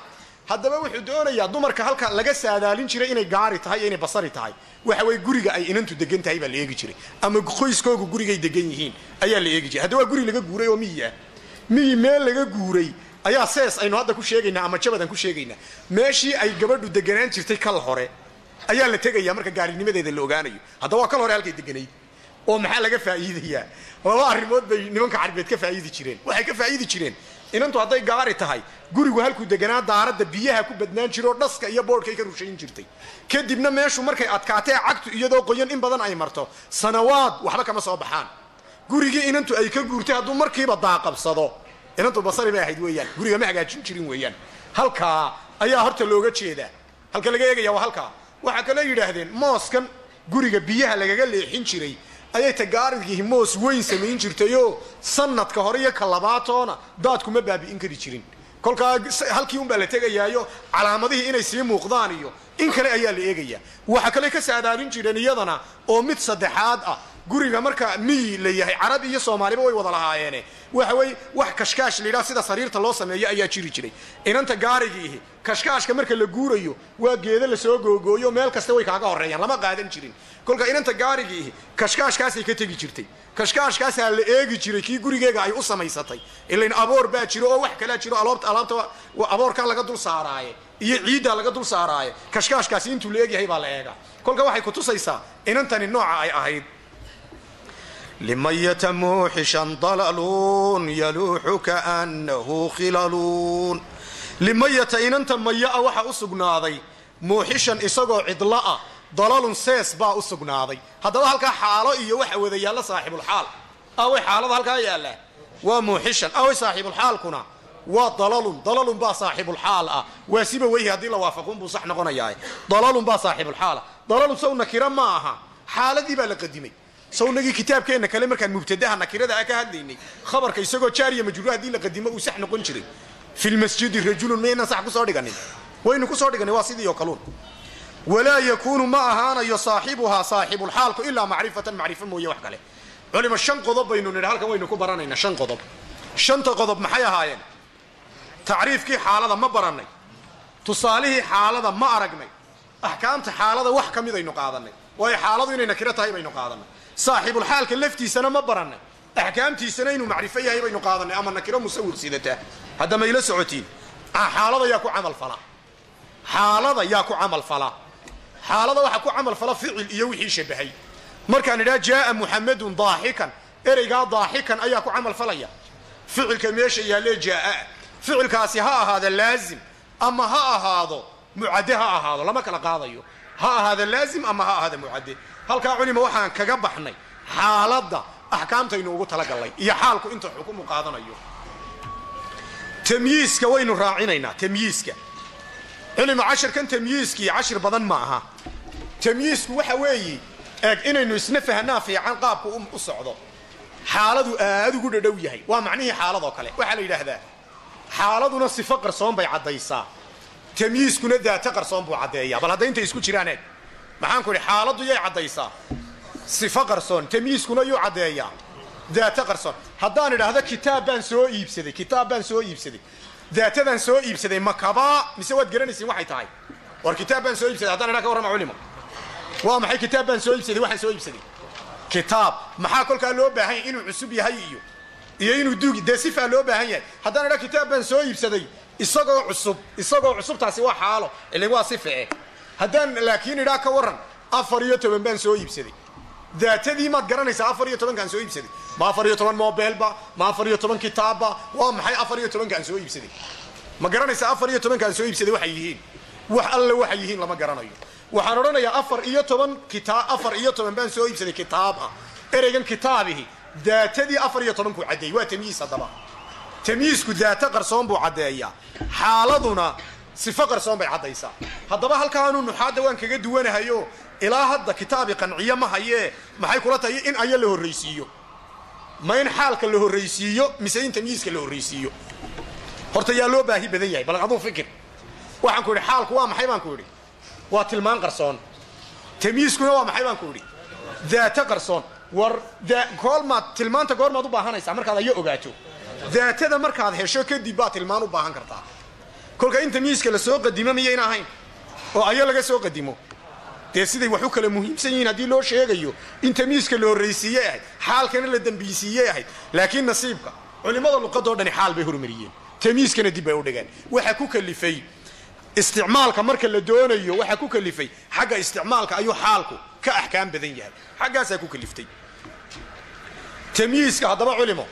haddaba wuxuu doonayaa dumarka halka laga saadaalin jiray inay gaari tahay inay basari tahay. Waxa weye guriga ay inantu degan tahay baa la eegi jiray. Ama qoyskoogu gurigay degan yihiin ayaa la eegi jiray. Hadda waa guri laga guuray oo miyi ah. Miyi meel laga guuray ayaa sees aynu hadda ku sheegaynaa ama jabadaan ku sheegaynaa meeshii ay gabadhu deganaan jirtay kal hore ayaa la tegayaa marka gaarinimadeeda la ogaanayo. Haddaba waa kal hore halkay deganayd. Oo maxaa laga faa'iidayaa? Laba arrimood bay nimanka carbeed ka faa'iidi jireen. Waxay ka faa'iidi jireen. Inantu hadday gaari tahay gurigu halkuu deganaa daaradda biyaha ku badnaan jiro dhaska iyo boodhkay ka rushayn jirtay. Kadibna meeshu markay adkaatee cagtu iyadoo qoyan in badan ay marto. Sanawaad waxba kama soo baxaan. Gurigii inantu ay ka guurtay hadduu markiiba daaqabsado inantu basari bay ahayd weeyaan. Guriga ma hagaajin jirin weeyaan. Halkaa ayaa horta looga jeedaa halka laga eegaya waa halkaa waxaa kale yidhaahdeen mooskan guriga biyaha lagaga leexin jiray. Ayay tagaarigii moos weyn samayn jirtayoo sanadka hore iyo ka labaatoona daadkuma baabi'in kari jirin. Kolkaa halkii unbaa la tegayaayo calaamadihii inay sii muuqdaan iyo in kale ayaa la eegayaa waxa kale ka saadaalin jireen iyadana oo mid saddexaad ah guriga marka miyi la yahay. Carab iyo soomaaliba way wada lahaayeene. Waxa weye wax kashkaash la yidhaha sida sariirta loo sameeyo ayaa jiri jiray. Inanta gaarigiihi kashkaashka marka la guurayo waa geedo la soo googooyo meel kasta way kaaga horreeyaan. Lama qaadan jirin. Kolka inanta gaarigiihi kashkaashkaasay ka tegi jirtay. Kashkaashkaasaa la eegi jiray kii gurigeega ay u samaysatay. Ilayn aboor baa jiro oo wax kalaa jiro. Alaabta aboorkaa laga dul saaraaye. Iyo ciiddaa laga dul saaraaye. Kashkaashkaasi intuu la eegyahay baa la eegaa kolka waxay kutusaysaa inantani nooca ay ahayd limayata muuxishan dalalun yaluuxu kaannahu khilaluun limayata inanta maya-a waxaa u sugnaaday muuxishan isagoo cidla ah dalalun sees baa u sugnaaday haddaba halkaa xaalo iyo waxa wada yaalla saaxibulxaal away xaalada halkaa yaallaa waa muuxishan away saaxibulxaalkuna waa dalalun dalalun baa saaxibulxaal ah waa siba weyhi haddii la waafaqun buu sax noqonayaa dalalun baa saaxibulxaala dalalun sow nakira ma aha xaaladii baa la qadimay sawnagii kitaabkeenna kale markaan mubtadaha nakirada ka hadlaynay khabarka isagoo jaariya majruur haddii la qadimo uu sax noqon jiray. Fi lmasjidi rajulun maynaan sax ku soo dhiganin? Waynu ku soo dhiganay waa sidii oo kaluun walaa yakuunu ma ahaanayo saaxibuhaa saaxibulxaalku ilaa macrifatan macrifo mooye wax kale. Culima shan qodob baynu nidhi halkan waynu ku baranaynaa shan qodob. Shanta qodob maxay ahaayeen? Tacriifkii xaalada ma barannay. Tusaalihii xaalada ma aragnay. Axkaamta xaalada wax ka midaynu qaadanay waayo xaaladu inay nakiro tahay baynu qaadanay saaxibulxaalka laftiisana ma barannay axkaamtiisana inuu macrifo yahay baynu qaadanay ama nakiro musawir sidataa hadda mayla socotiin. Xaalada yaa ku camalfala xaalada yaa ku camalfala xaalada waxaa ku camalfala ficil iyo wixii shabahay. Markaan idhaha jaaa muxamedun daaxikan. Ereygaa daaxikan ayaa ku camalfalaya ficilka meesha yaallee jaaa. Ficilkaasi ha ahaado laazim ama ha ahaado mucadde ha ahaado lama kala qaadayo ha ahaado laazim ama ha ahaado mucadde halkaa culima waxaan kaga baxnay xaaladda axkaamtaynu ugu talagallay iyo xaalku inta xukumu qaadanayo. Tamyiiska waynu raacinaynaa tamyiiska. Culima cashirkan tamyiiskii cashir badan ma aha. Tamyiisku waxa weeye eeg inaynu isna fahnaa fiican qaabku u socdo. Xaaladu aad ugu dhadhow yahay. Waa macnihii xaaladoo kale. Waxaa la yidhaahdaa xaaladuna sifo qarsoon bay caddaysaa tamyiiskuna daata qarsoon buu caddeeyaa. Bal hadda intay isku jiraan eeg maxaan ku idhi xaaladdu yay caddaysaa. Sifo qarsoon tamyiiskuna yuu caddeeyaa. Daata qarsoon. Haddaan idhaahdo kitaab baan soo iibsaday kitaab baan soo iibsaday. Daatadaan soo iibsaday makabaa mise waad garanaysiin waxay tahay? War kitaab baan soo iibsaday haddaan idhaa ka warrama culimo. Waa maxay kitaab baan soo iibsaday waxaan soo iibsaday? Kitaab. Maxaa kolkaa loo baahan yahay inuu cusub yahay iyo iyo inuu duugi dee sifaa loo baahan yahay? Haddaan idhaa kitaab baan soo iibsaday isagoo cusub isagoo cusubtaasi waa xaalo ilin waa sife eh haddaan laakiin idhaa ka warran afar iyo toban baan soo iibsaday. Daatadii maad garanaysaa afar iyo tobankaan soo iibsaday. Ma afar iyo toban mobeelba ma afar iyo toban kitaabba waa maxay afar iyo tobankaan soo iibsaday? Ma garanaysaa afar iyo tobankaan soo iibsaday waxay yihiin? Wax alle waxay yihiin lama garanayo. Waxaan odhanayaa afar iyo toban kitaa afar iyo toban baan soo iibsaday kitaab ah ereygan kitaabihi. Daatadii afar iyo tobankuu caddeeyey waa tamyiis haddaba tamyiisku daata qarsoon buu caddeeyaa. Xaaladuna sifo qarsoon bay caddaysaa. Haddaba halkaanu nuxaadda waan kaga duwanahayo ilaa hadda kitaabi qanciyo ma hayee maxay kula tahay in aya la horraysiiyo? Ma in xaalka la horraysiiyo mise in tamyiiska la horraysiiyo? Horta yaa loo baahi badan yahay bal aduu fikir. Waxaan ku idhi xaalku waa maxay? baan ku idhi. Waa tilmaan qarsoon. Tamyiiskuna waa maxay? baan ku idhi. Daata qarsoon. War goolmaad tilmaanta goormaad u baahanaysaa markaad ayo ogaato daatada markaad hesho kadib baad tilmaan u baahan kartaa. Kolka in tamyiiska la soo qadimo miyayna ahayn oo ayo laga soo qadimo. Dee siday wax u kala muhiimsan yihiin haddii loo sheegayo in tamyiiska la horraysiiyey ahayd xaalkana la dembiisiiyey ahayd laakiin nasiibka culimmada luqadoo dhani xaal bay hormariyeen tamyiiskana dib bay u dhigeen waxa ku kalifay isticmaalka marka la doonayo waxaa ku kalifay xagga isticmaalka ayuu xaalku ka axkaam badan yahay. Xaggaasaa ku kaliftay. Tamyiiska haddaba culimo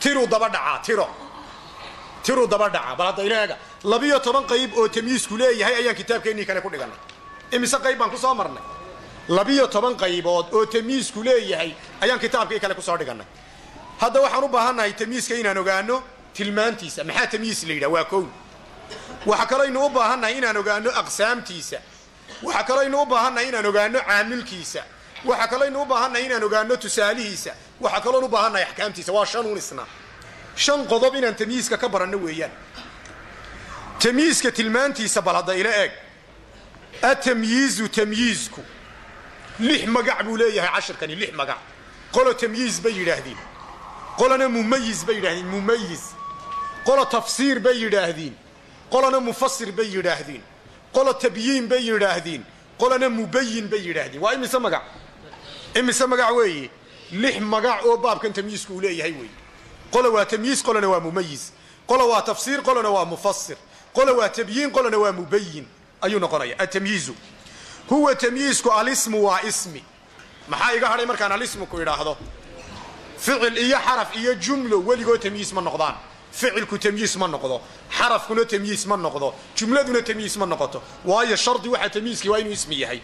tiruu daba dhacaa tiro tiruu daba dhacaa bal hadda ilaaga labiyo toban qayb oo tamyiisku leeyahay ayaan kitaabkeennii kale ku dhigannay imise qayb baan ku soo marnay? Labiyo toban qaybood oo tamyiisku leeyahay ayaan kitaabkii kale ku soo dhigannay hadda waxaan u baahannahay tamyiiska inaan ogaano tilmaantiisa. Maxaa tamyiis la yidhaha? Waa kown waxa kaloaynu u baahannahay inaan ogaano aqsaamtiisa. Waxa kaloaynu u baahannahay inaan ogaano caamilkiisa waxa kaloaynu u baahannahay inaan ogaano tusaalihiisa. Waxa kaloon u baahannahay axkaamtiisa. Waa shanuun isna. Shan qodob inaan tamyiiska ka baranno weeyaan. Tamyiiska tilmaantiisa bal hadda ila eeg. Atamyiizu tamyiizku. Lix magac buu leeyahay cashirkani lix magac. Qolo tamyiiz bay yidhaahdeen. Qolona mumayiz bay yidhahdeen mumayiz qolo tafsiir bay yidhaahdiin qolona mufasir bay yidhaahdeen. Qolo tabyiin bay yidhaahdeen. Qolona mubayin bay yidhaahdeen. Waa imise magac imise magac weeye lix magac oo baabkan tamyiisku uu leeyahay weeye qola waa tamyiiz qolona waa mumayiz qola waa tafsiir qolona waa mufasir qola waa tabyiin qolona waa mubayin ayuu noqonaya atamyiizu. Huwa tamyiizku alismu waa ismi. Maxaa iga hadhay markaan alismu ku idhaahdo? Ficil iyo xaraf iyo jumlo weligoo tamyiis ma noqdaan. Ficilku tamyiis ma noqdo. Xarafkuna tamyiis ma noqdo. Jumladuna tamyiis ma noqoto. Waayo shardi waxa tamyiiskii waa inuu ismi yahay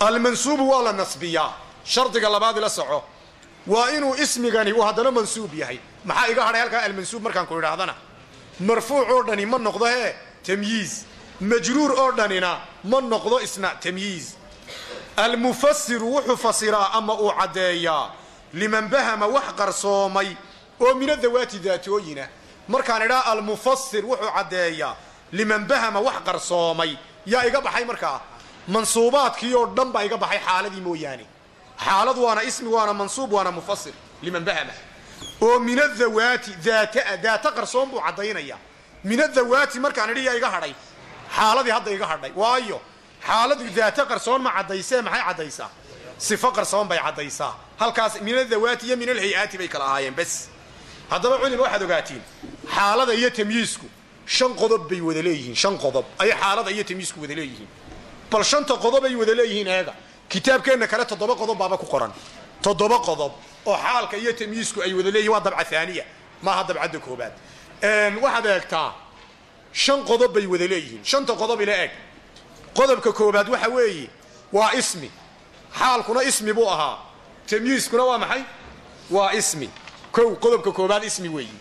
almansuubu waa la nasbiyaa. Shardiga labaad ila soco. Waa inuu ismigani uu haddana mansuub yahay. Maxaa iga hadhay halkaa almansuub markaan ku idhaahdana? Marfuuc oo dhani ma noqdo hee? Tamyiiz. Majruur oo dhanina ma noqdo isna tamyiiz. Almufasiru wuxuu fasiraa ama uu caddeeyaa. Liman bahama wax qarsoomay oo min adawaati daatooyina markaan idhaa almufasir wuxuu caddeeyaa. Liman bahama wax qarsoomay. Yaa iga baxay markaa mansuubaadkii oo dhan baa iga baxay xaaladii mooyaane. Xaalad waana ismi waana mansuub waana mufasir liman bahama oo min adawaati daataa daata qarsoon buu caddaynaya. Min adawaati markaan idhi yaa iga hadhay. Xaaladii hadda iga hadhay. Waayo xaaladu daata qarsoon ma caddaysee maxay caddaysaa? Sifo qarsoon bay caddaysaa. Halkaas min adawaati iyo min alhay-aati bay kala ahaayeen bas haddaba culima waxaad ogaatiin xaalada iyo tamyiisku shan qodob bay wada leeyihiin shan qodob. Ayay xaalada iyo tamyiisku wada leeyihiin bal shanta qodob ay wada leeyihiin eega. Kitaabkeenna kale toddoba qodob baaba ku qoran. Toddoba qodob oo xaalka iyo tamyiisku ay wada leeyihiin waa dabca aaniya maaha dabcadda koobaad waxaad eegtaa shan qodob bay wada leeyihiin. Shanta qodob ila eeg. Qodobka koobaad waxa weeye waa ismi. Xaalkuna ismi buu ahaa. Tamyiiskuna waa maxay? Waa ismi. Kow qodobka koobaad ismi weeyi.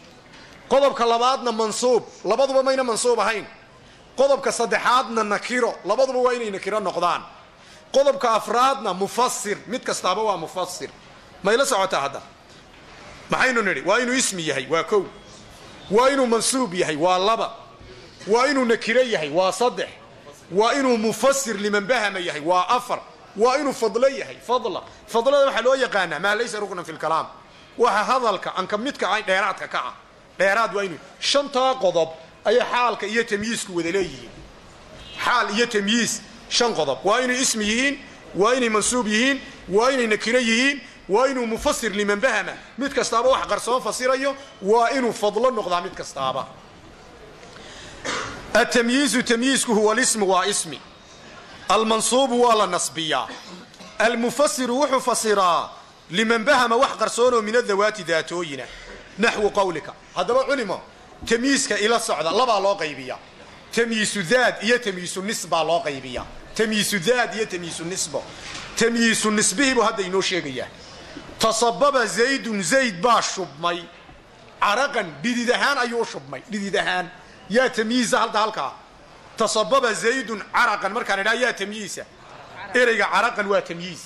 Qodobka labaadna mansuub. Labaduba mayna mansuub ahayn qodobka saddexaadna nakiro labaduba waa inay nakiro noqdaan. Qodobka afraadna mufasir mid kastaaba waa mufasir mayla socotaa hadda? Maxaynu nidhi waa inuu ismi yahay waa kow. Waa inuu mansuub yahay waa laba. Waa inuu nakiro yahay waa saddex. Waa inuu mufasir liman bahama yahay waa afar. Waa inuu fadlo yahay fadla. Fadlada waxaa loo yaqaanaa maa laysa ruknan fi lkalaam waxa hadalka anka midka dheeraadka ka ah. Dheeraad waa inuu shantaa qodob ayay xaalka iyo tamyiisku wada leeyihiin. Xaal iyo tamyiis shan qodob. Waa inay ismi yihiin waa inay mansuub yihiin waa inay nakiro yihiin waa inuu mufasir liman bahama. Mid kastaaba wax qarsoon fasirayo waa inuu fadlo noqdaa mid kastaaba. Atamyiizu tamyiisku huwa lismu waa ismi. Almansuubu waa la nasbiyaa. Almufasiru wuxuu fasiraa liman bahama wax qarsoonoo min adawaati daatooyina. Naxwu qawlika. Haddaba culimo tamyiiska ila socda labaa loo qaybiya tamyiisu daad iyo tamyiisu nisbaa loo qaybiya tamyiisu daad iyo tamyiisu nisbo. Tamyiisu nisbihiibuu hadda inoo sheegayaa. Tasababa zaydun zayd baa shubmay. Caraqan dhidid ahaan ayuu u shubmay dhidid ahaan. Yaa tamyiisa halda halkaa. Tasababa zaydun caraqan markaan idhaa yaa tamyiisa ereyga caraqan waa tamyiis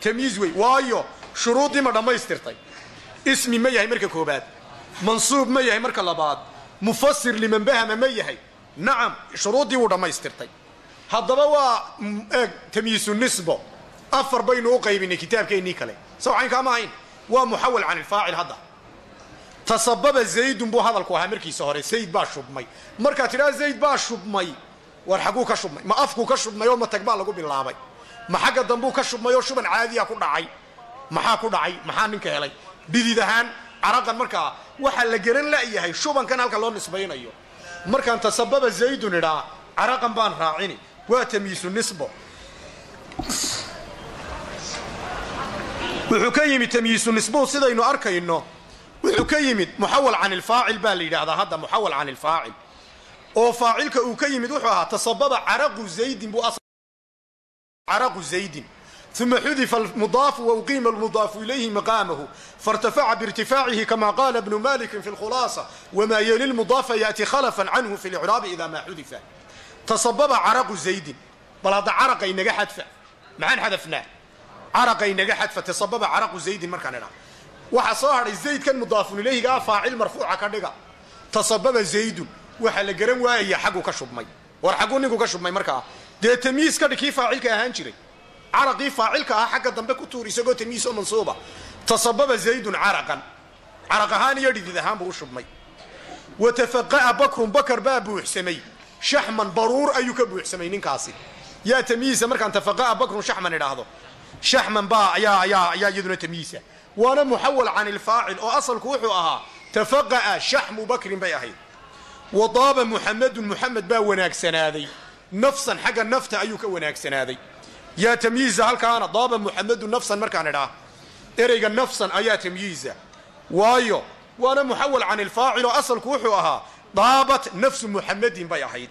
tamyiis wey waayo shuruuddii ma dhammaystirtay. Ismi ma yahay marka koobaad mansuub ma yahay marka labaad. Mufasir liman ma yahay. Nacam shuruuddii wuu dhammaystirtay. Haddaba waa eeg tamyiisu nisbo. Afar baynu u qaybinay kitaabkeennii kale. Sawcaynkaa ma ahayn. Waa muxawal can ilfaacil hadda. Tasababa zaydun buu hadalku ahaa markiisa hore. Zayd baa shubmay. Markaa tidhaa zayd baa shubmay war xagguu ka shubmay. Ma afkuu ka shubmay oo matag baa lagu bilaabay. Ma xagga dambuu ka shubmay oo shuban caadiya ku dhacay. Maxaa ku dhacay? Maxaa ninka helay? Dhidid ahaan caraqan markaa waxaa la geran la'yahay shubankan halka loo nisbaynayo. Markaan tasababa zaydun idhaa caraqan baan raacini waa tamyiisu nisbo. Wuxuu ka yimid tamyiisu nisbuhu sidaynu arkayno wuxuu ka yimid muxawal can ilfaacil baa la yidhahdaa hadda muxawal can ilfaacil oo faacilka uu ka yimid wuxuu ahaa tasababa caraqu zaydin buu caraqu zaydin uma xudifa almudaafu wauqiima almudaafu ilayhi maqaamahu fairtafaca biirtifaacihi kama qaala bnu malikin fi lkhulaasa wamaa yeli lmudaafa yaati khalafan canhu fi licraabi idaa maa xudifa tasababa caraqu zaydin bal hadda caraqa inaga xadfa maxaan xadafnaa caraqa inaga xadfa tasababa caraqu zaydin markaan idhaa waxaa soo hadhay zaydkan mudaafun ilayhigaa faacil marfuuca ka dhiga tasababa zaydun waxaa la garan waayaya xaggu ka shubmay war xagguu ninku ka shubmay markaa dee tamiis ka dhig kii faacilka ahaan jiray caraqii faacilka ahaa xagga dambe ku tuur isagoo tamiis oo mansuuba. Tasababa zaydun caraqan. Caraq ahaan iyo dhidid ahaan buu u shubmay. Wa tafaqa'a bakrun bakar baa buuxsamay. Shaxman baruur ayuu ka buuxsamay ninkaasi. Yaa tamiisa markaan tafaqa'a bakrun shaxman idhaahdo. Shaxman baa ayaa ayaa ayaa iyaduna tamiisa waana muxawal can ilfaacil oo asalku wuxuu ahaa tafaqa'a shaxmu bakrin bay ahayd. Wa daaba muxamedun muxamed baa wanaagsanaaday nafsan xagga nafta ayuu ka wanaagsanaaday yaa tamyiiza halkaana daaba muxamedun nafsan markaan idhaa. Ereyga nafsan ayaa tamyiiza waayo waana muxawal can ilfaacil oo asalku wuxuu ahaa daabat nafsu muxamedin bay ahayd.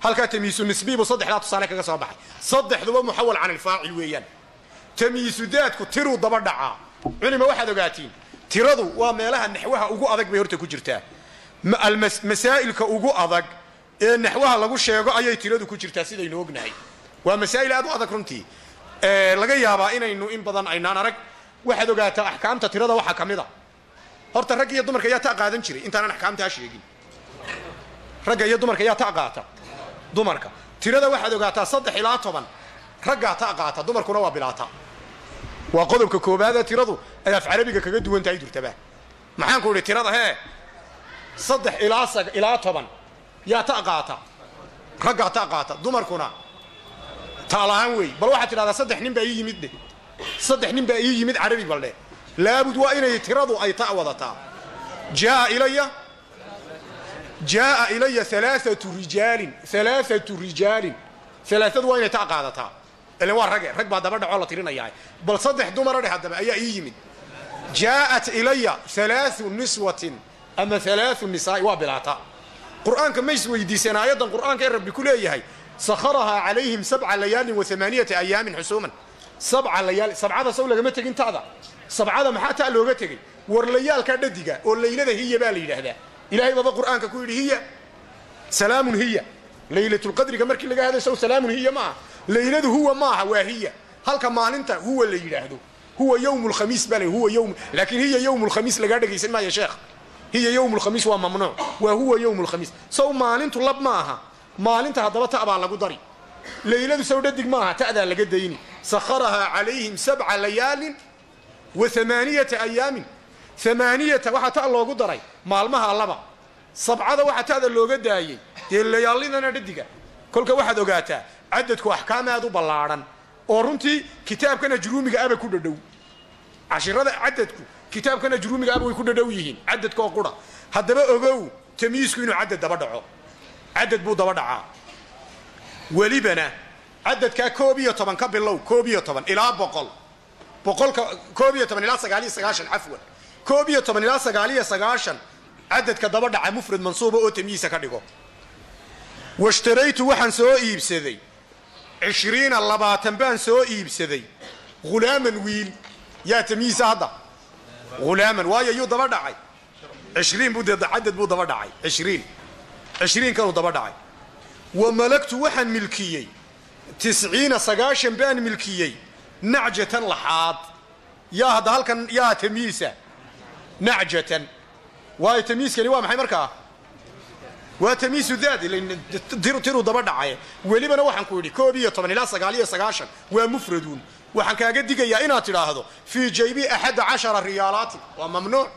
Halkaa tamyiisu nisbiibu saddexdaa tusaale kaga soo baxay. Saddexduba muxawal can ilfaacil weeyaan. Tamyiisu daadku tiruu daba dhacaa. Culima waxaad ogaatiin tiradu waa meelaha naxwaha ugu adag bay horta ku jirtaa. Masaa'ilka ugu adag ee naxwaha lagu sheego ayay tiradu ku jirtaa sidaynu ognahay waa masaa'il aad u adag runtii. Laga yaabaa inaynu in badan aynaan arag. Waxaad ogaataa axkaamta tirada waxaa ka mid a. Horta ragga iyo dumarka yaa ta qaadan jiray. Intaanan axkaamtaa sheegin. Ragga iyo dumarka yaa ta qaata. Dumarka. Tirada waxaad ogaataa saddex ilaa toban. Raggaa ta qaata dumarkuna waa bilaata. Waa qodobka koobaadee tiradu ay af carabiga kaga duwan tahay durtaba. Maxaan ku tirada hee? Saddex ilaa ilaa toban. Yaa ta qaata. Raggaa ta qaata. Dumarkuna taalahaan wey bal waxaad tidhahdaa saddex nin baa ii yimid dheh saddex nin baa yimid carabi baldhe laabud waa inay tiradu ay ta wadataa. Jaaa ilaya jaaa ilaya alaaatu rijaalin alaaatu rijaalin. Alaaadu inay ta qaadataa. Waa rage rag baa daba dhacoo la tirinayaa bal saddex dumara dheh haddaba ayaa yimid. Jaa'at ilaya alaau niswatin ama alaau nisaai waa bilaata. Qur'aanka ma isweydiiseen aayaddan qur'aanka ee rabbi ku leeyahay sakharahaa calayhim sabca layaalin wa amaaniyata ayaamin xusuuman sabca layaal sabcada saw lagama tegin ta'da sabcada maxaa ta looga tegey? War layaalka dhadiga oo laylada hiya baa la yidhaahdaa. Ilahay baba qur'aanka ku yidhi hiya salaamun hiya. Laylatulqadriga markii laga hadlay saw salaamun hiya maaha. Layladu huwa maaha waa hiya. Halka maalinta huwa la yidhaahdo. Huwa ywm lkhamiis baa huwa ym laakiin hiya ywm lkhamiis lagaa dhegaysan maayo sheekh. Hiya ywm lkhamiis waa mamnuuc. Waa huwa ywm lkhamiis aha maalinta haddaba ta baa lagu dari. Layladu saw dhadig maaha ta'daa laga dayni sakharahaa calayhim sabca layaalin wa amaaniyata ayaamin amaaniyata waxaa ta loogu daray maalmaha laba sabcada waxaa ta'da looga daayey dee layaalidana dhadiga kolka waxaad ogaataa cadadku axkaam aad u ballaadhan oo runtii kitaabkan ajruumiga aba ku dhadhow. Cashirada cadadku kitaabkan ajruumiga aba way ku dhadhow yihiin cadadka qura. Haddaba ogow tamyiisku inuu cadad daba dhaco cadad buu daba dhacaa. Welibana cadadkaa koob toban ka bilow koob iyo toban ilaa boqol. Boqolka koob iyo toban ilaa sagaaliyo sagaashan cafwan koob iyo toban ilaa sagaaliyo sagaashan cadadka daba dhaca mufrad mansuuba oo tamyiisa ka dhigo. Washtaraytu waxaan soo iibsaday. Cishriina labaatan baan soo iibsaday. Hulaaman wiil yaa tamyiisa hadda? Hulaaman waayo yuu daba dhacay. Ishriin buu cadad buu daba dhacay ishriin cishriinkanuu daba dhacay. Wa malagtu waxaan milkiyey. Tisciina sagaashan baan milkiyey. Nacjatan laxaad yaa hadda halkan yaa tamyiisa nacjatan. Waayo tamyiiskani waa maxay markaa? Waa tamyiisu daad tiruu daba dhacay. Welibana waxaan ku yidhi koob iyo toban ilaa sagaaliyo sagaashan waa mufraduun. Waxaan kaaga digayaa inaad tidhaahdo fii jaybi axadda cashara riyaalaati. Waa mamnuuc.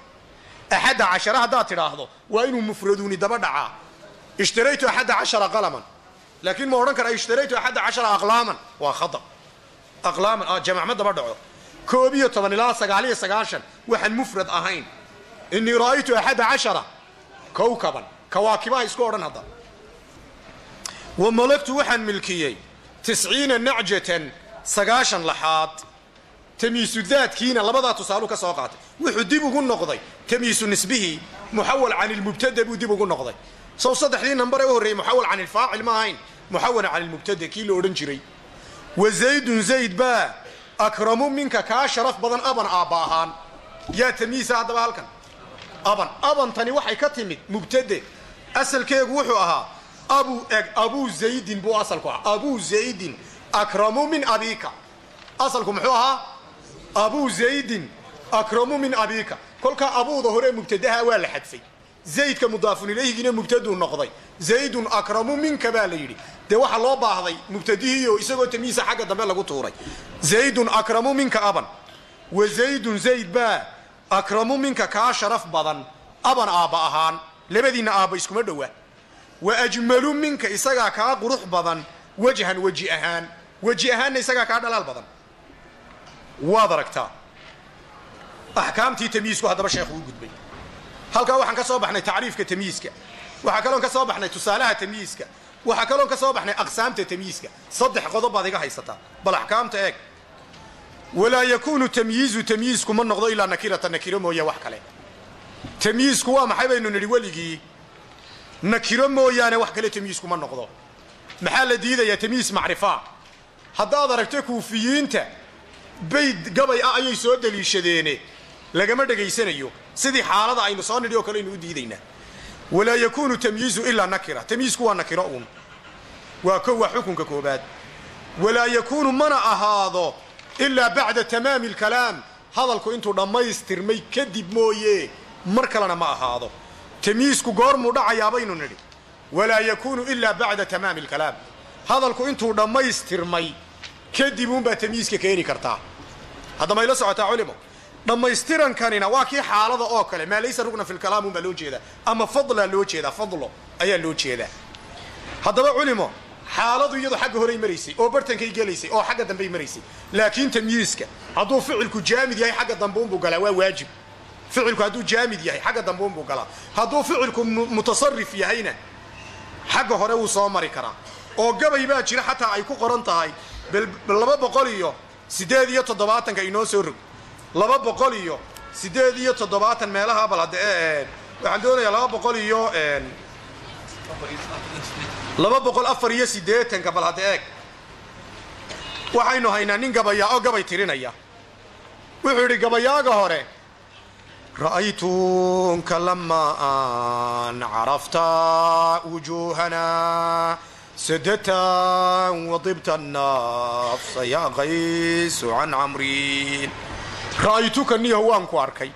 Axadda cashara haddaad tidhaahdo waa inuu mufraduuni daba dhacaa ishtaraytu axadda cashara qalaman. Laakiin ma odhan kara ishtaraytu axadda cashara aqlaaman. Waa khata. Aqlaaman jamac ma daba dhaco koob iyo toban ilaa sagaaliyo sagaashan waxaan mufrad ahayn. Inii ra'aytu axadda cashara kowkaban kawaakibaha isku odhan hadda. Wa malagtu waxaan milkiyey tisciina nacjatan sagaashan laxaad tamyiisu daadkiina labadaa tusaalu ka soo qaatay. Wuxuu dib ugu noqday tamyiisu nisbihii muxawal can ilmubtada buu dib ugu noqday sow saddexdii nambar ee u horreeyey muxawal can ilfaacil ma ahayn. Muxawala can ilmubtada kii la odhan jiray. Wa zaydun zayd baa akramu minka kaa sharaf badan aban aabba ahaan. Yaa tamyiisa haddaba halkan? Aban. Abantani waxay ka timid mubtade. Asalkeegu wuxuu ahaa abu eg abuu zaydin buu asalku ahaa. Abuu zaydin akramu min abiika. Asalku muxuu ahaa abuu zaydin akramu min abiika. Kolkaa abuuda hore mubtadaha waa la xadfay zaydka mudaafun ilayhigina mubtaduu noqday. Zaydun akramu minka baa la yidhi. Dee waxaa loo baahday mubtadihiio isagoo tamyiisa xagga dambe lagu tuuray. Zaydun akramu minka aban. Wa zaydun zayd baa akramu minka kaa sharaf badan. Aban aabba ahaan labadiinna aabba iskuma dhowa wa ajmalu minka isagaa kaa qurux badan wajhan weji ahaan. Weji ahaanna isagaa kaa dhalaal badan. Waad aragtaa axkaamtii tamyiisku haddaba sheekhu u gudbay halkaa waxaan ka soo baxnay tacriifka tamyiiska waxaa kaloon ka soo baxnay tusaalaha tamyiiska waxaa kaloon ka soo baxnay aqsaamta tamyiiska saddex qodob baad iga haysataa bal axkaamta eeg. Walaa yakuunu tamyiizu tamyiisku ma noqdo ilaa nakirata nakiro mooye wax kale. Tamyiisku waa maxay baynu nidhi weligii? Nakiro mooyaane wax kale tamyiisku ma noqdo. Maxaa la diidayaa tamyiis macrifaa haddaad aragto kuufiyiinta bayd gabay ah ayay soo daliishadeene lagama dhegaysanayo sidii xaalada aynu soo nidhi oo kale aynu u diidaynaa walaa yakuunu tamyiizu ilaa nakira. Tamyiisku waa nakiro uun. Waa ko waa xukunka koobaad. Walaa yakuunu mana ahaado ilaa bacda tamaami alkalaam. Hadalku intuu dhammaystirmay kadib mooye mar kalena ma ahaado. Tamyiisku goormuu dhacayaa baynu nidhi. Walaa yakuunu ilaa bacda tamaami alkalaam. Hadalku intuu dhammaystirmay kadib uunbaa tamyiiska keeni kartaa. Hadda mayla socotaa culimo dhammaystirankanina waa kii xaalada oo kale. Maa laysa rugna fi lkalaam unbaa loo jeedaa. Ama fadlaa loo jeedaa. Fadlo ayaa loo jeedaa. Haddaba culimo xaaladu iyadu xagga horey maraysay oo bartankay gelaysay oo xagga dambey maraysay. Laakiin tamyiiska hadduu ficilku jaamid yahay xagga dambe unbuu galaa waa waajib. Ficilku hadduu jaamid yahay xagga dambe unbuu galaa. Hadduu ficilku mutasarif yahayna xagga hore wuu soo mari karaa. Oo gabay baa jira xataa ay ku qoran tahay laba boqol iyo siddeed iyo toddobaatanka inoo soo rog laba boqol iyo siddeed iyo toddobaatan meelaha bal hadde waxaan doonayaa laba boqol iyo laba boqol afar iyo siddeetanka bal hadda eeg waxaynu haynaa nin gabayaa oo gabay tirinaya. Wuxuu yidhi gabayaaga hore ra'aytunka lamaan carafta wujuuhana sadatan wadibta nafsa yaa qaysu can camriin ra'aytuka niyaho waan ku arkay.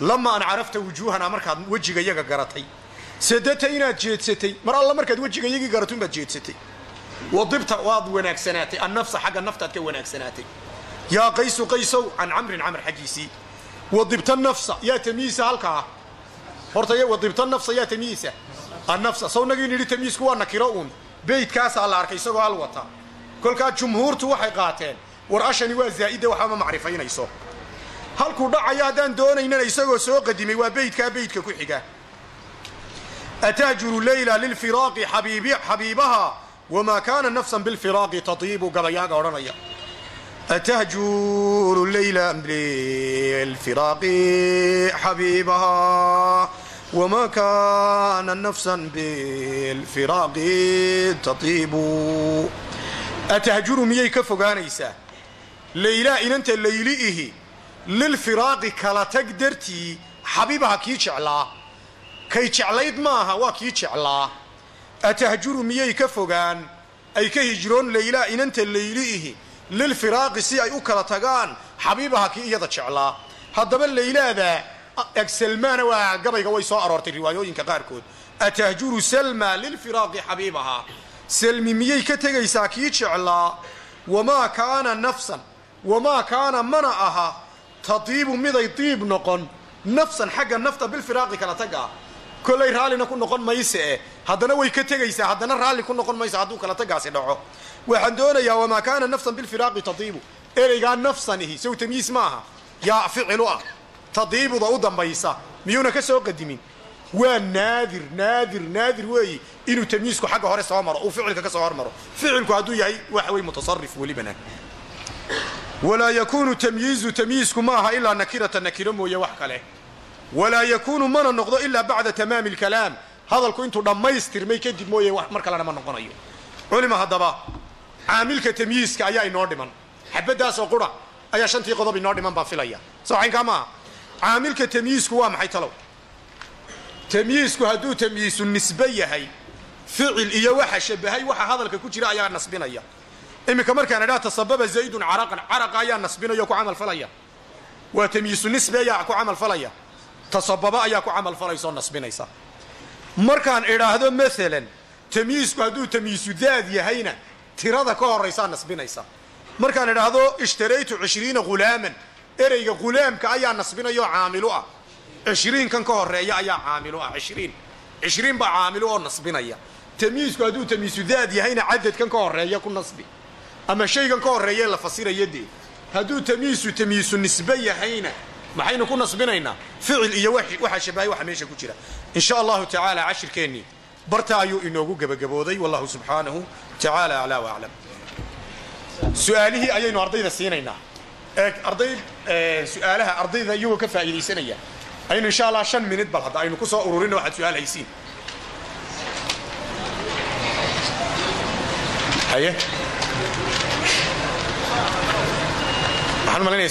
Lama an carafta wujuuhana markaad wejiga yaga garatay. Sadata inaad jeedsatay mar alla markaad wejiga yagii garato inbaad jeedsatay. Wadibta waad wanaagsanaatay annafsa xagga naftaad ka wanaagsanaatay yaa qaysu qaysow can camrin camr xaggiisii wadibta nafsa yaa tamyiisa halkaa? Horta wadibta nafsa yaa tamyiisa annafsa sawnagii nidhi tamyiisku waa nakiro uun. Beydkaasaa la arkay isagoo al wata. Kolkaa jumhuurtu waxay qaateen war ashani waa zaa'ida waxbama macrifaynayso halkuu dhacaya haddaan doonaynana isagoo soo qadimay waa beydkaa beydka ku xiga. Atahjuru leyla lilfiraaqi xabiibaha wamaa kaana nafsan bilfiraaqi tadiibu gabayaaga odhanaya. Atahjuru leyla lilfiraaqi xabiibaha wamaa kaana nafsan bilfiraaqi tadiibu. Atahjuru miyay ka fogaanaysaa? Laylaa inanta layli'ihi lilfiraaqi kala tag dartii xabiibaha kii jeclaa. Kay jeclayd maaha waa kii jeclaa. Atahjuru miyay ka fogaan? Ay ka hijroon laylaa inanta layli'ihi lilfiraaqi si ay u kala tagaan xabiibaha kii iyada jeclaa. Haddaba laylaada eg salmaana waa gabayga way soo aroortay riwaayooyinka qaarkood. Atahjuru salma lilfiraaqi xabiibaha salmi miyay ka tegaysaa kii jeclaa? Wamaa kaana nafsan? Wamaa kaana mana aha tadiibu miday diib noqon nafsan xagga nafta bilfiraaqi kala taga kolay raallina ku noqon mayse haddana way ka tegaysaa haddana raalli ku noqon maysa hadduu kala tagaasi dhaco. Waxaan doonayaa wamaa kaana nafsan bilfiraaqi tadiibu ereygaa nafsan ihi sow tamyiis maaha yaa ficilu ah tadiibuda u dambaysa miyuuna ka soo qadimin? Waa naadir naadir naadir weeyi inuu tamyiisku xagga hore soo maro uu ficilka ka soo hormaro. Ficilku hadduu yahay waxa wey mutasarif welibana walaa yakuunu tamyiizu tamyiisku ma aha ilaa nakirata nakiro mooye wax kale walaa yakuunu mana noqdo ilaa bacda tamaami alkalaam hadalku intuu dhammaystirmay kadib mooye mar kalena ma noqonayo culima haddaba caamilka tamyiiska ayaa inoo dhiman xabadaasoo qura ayaa shantii qodob inoo dhiman baan filaya soxaynkaa maaha caamilka tamyiisku waa maxay talow tamyiisku hadduu tamyiisu nisbe yahay ficil iyo waxa shabahay waxa hadalka ku jira ayaa nasbinaya iminka markaan idhaha tasababa zaydun caraqan. Caraqa ayaa nasbinaya ku camal falaya. Waa tamyiisu nisbe ayaa ku camal falaya. Tasababa ayaa ku camal falaysaoo nasbinaysa. Markaan idhaahdo maalan tamyiisku hadduu tamyiisu daad yahayna tirada ka horaysaa nasbinaysa. Markaan idhaahdo ishtaraytu cishriina hulaaman ereyga hulaamka ayaa nasbinayao caamilu ah. Cishriinkan ka horreeya ayaa caamilu ah ishriin cishriin baa caamilu oo nasbinaya. Tamyiisku hadduu tamyiisu daad yahayna cadadkan ka horreeya ku nasbi ama shaygan ka horeeye la fasiraya dee hadduu tamyiisu tamyiisu nisbe yahayna ku nasbinaynaa? Ficil iyo waxa shabahay waxa meesha ku jira. In allahu tacaala cashirkeennii barta ayuu inoogu gebagabooday wallahu subxaanahu tacaala aclaa waaclam su'aalihii ayaynu ardayda siinaynaa. Ee arday su'aalaha ardayda iyagoo ka faa'iidaysanaya. Aynu insha allah shan minid bal hadda aynu ku soo ururina waxaad su'aal haysiin haye waxaan malinaya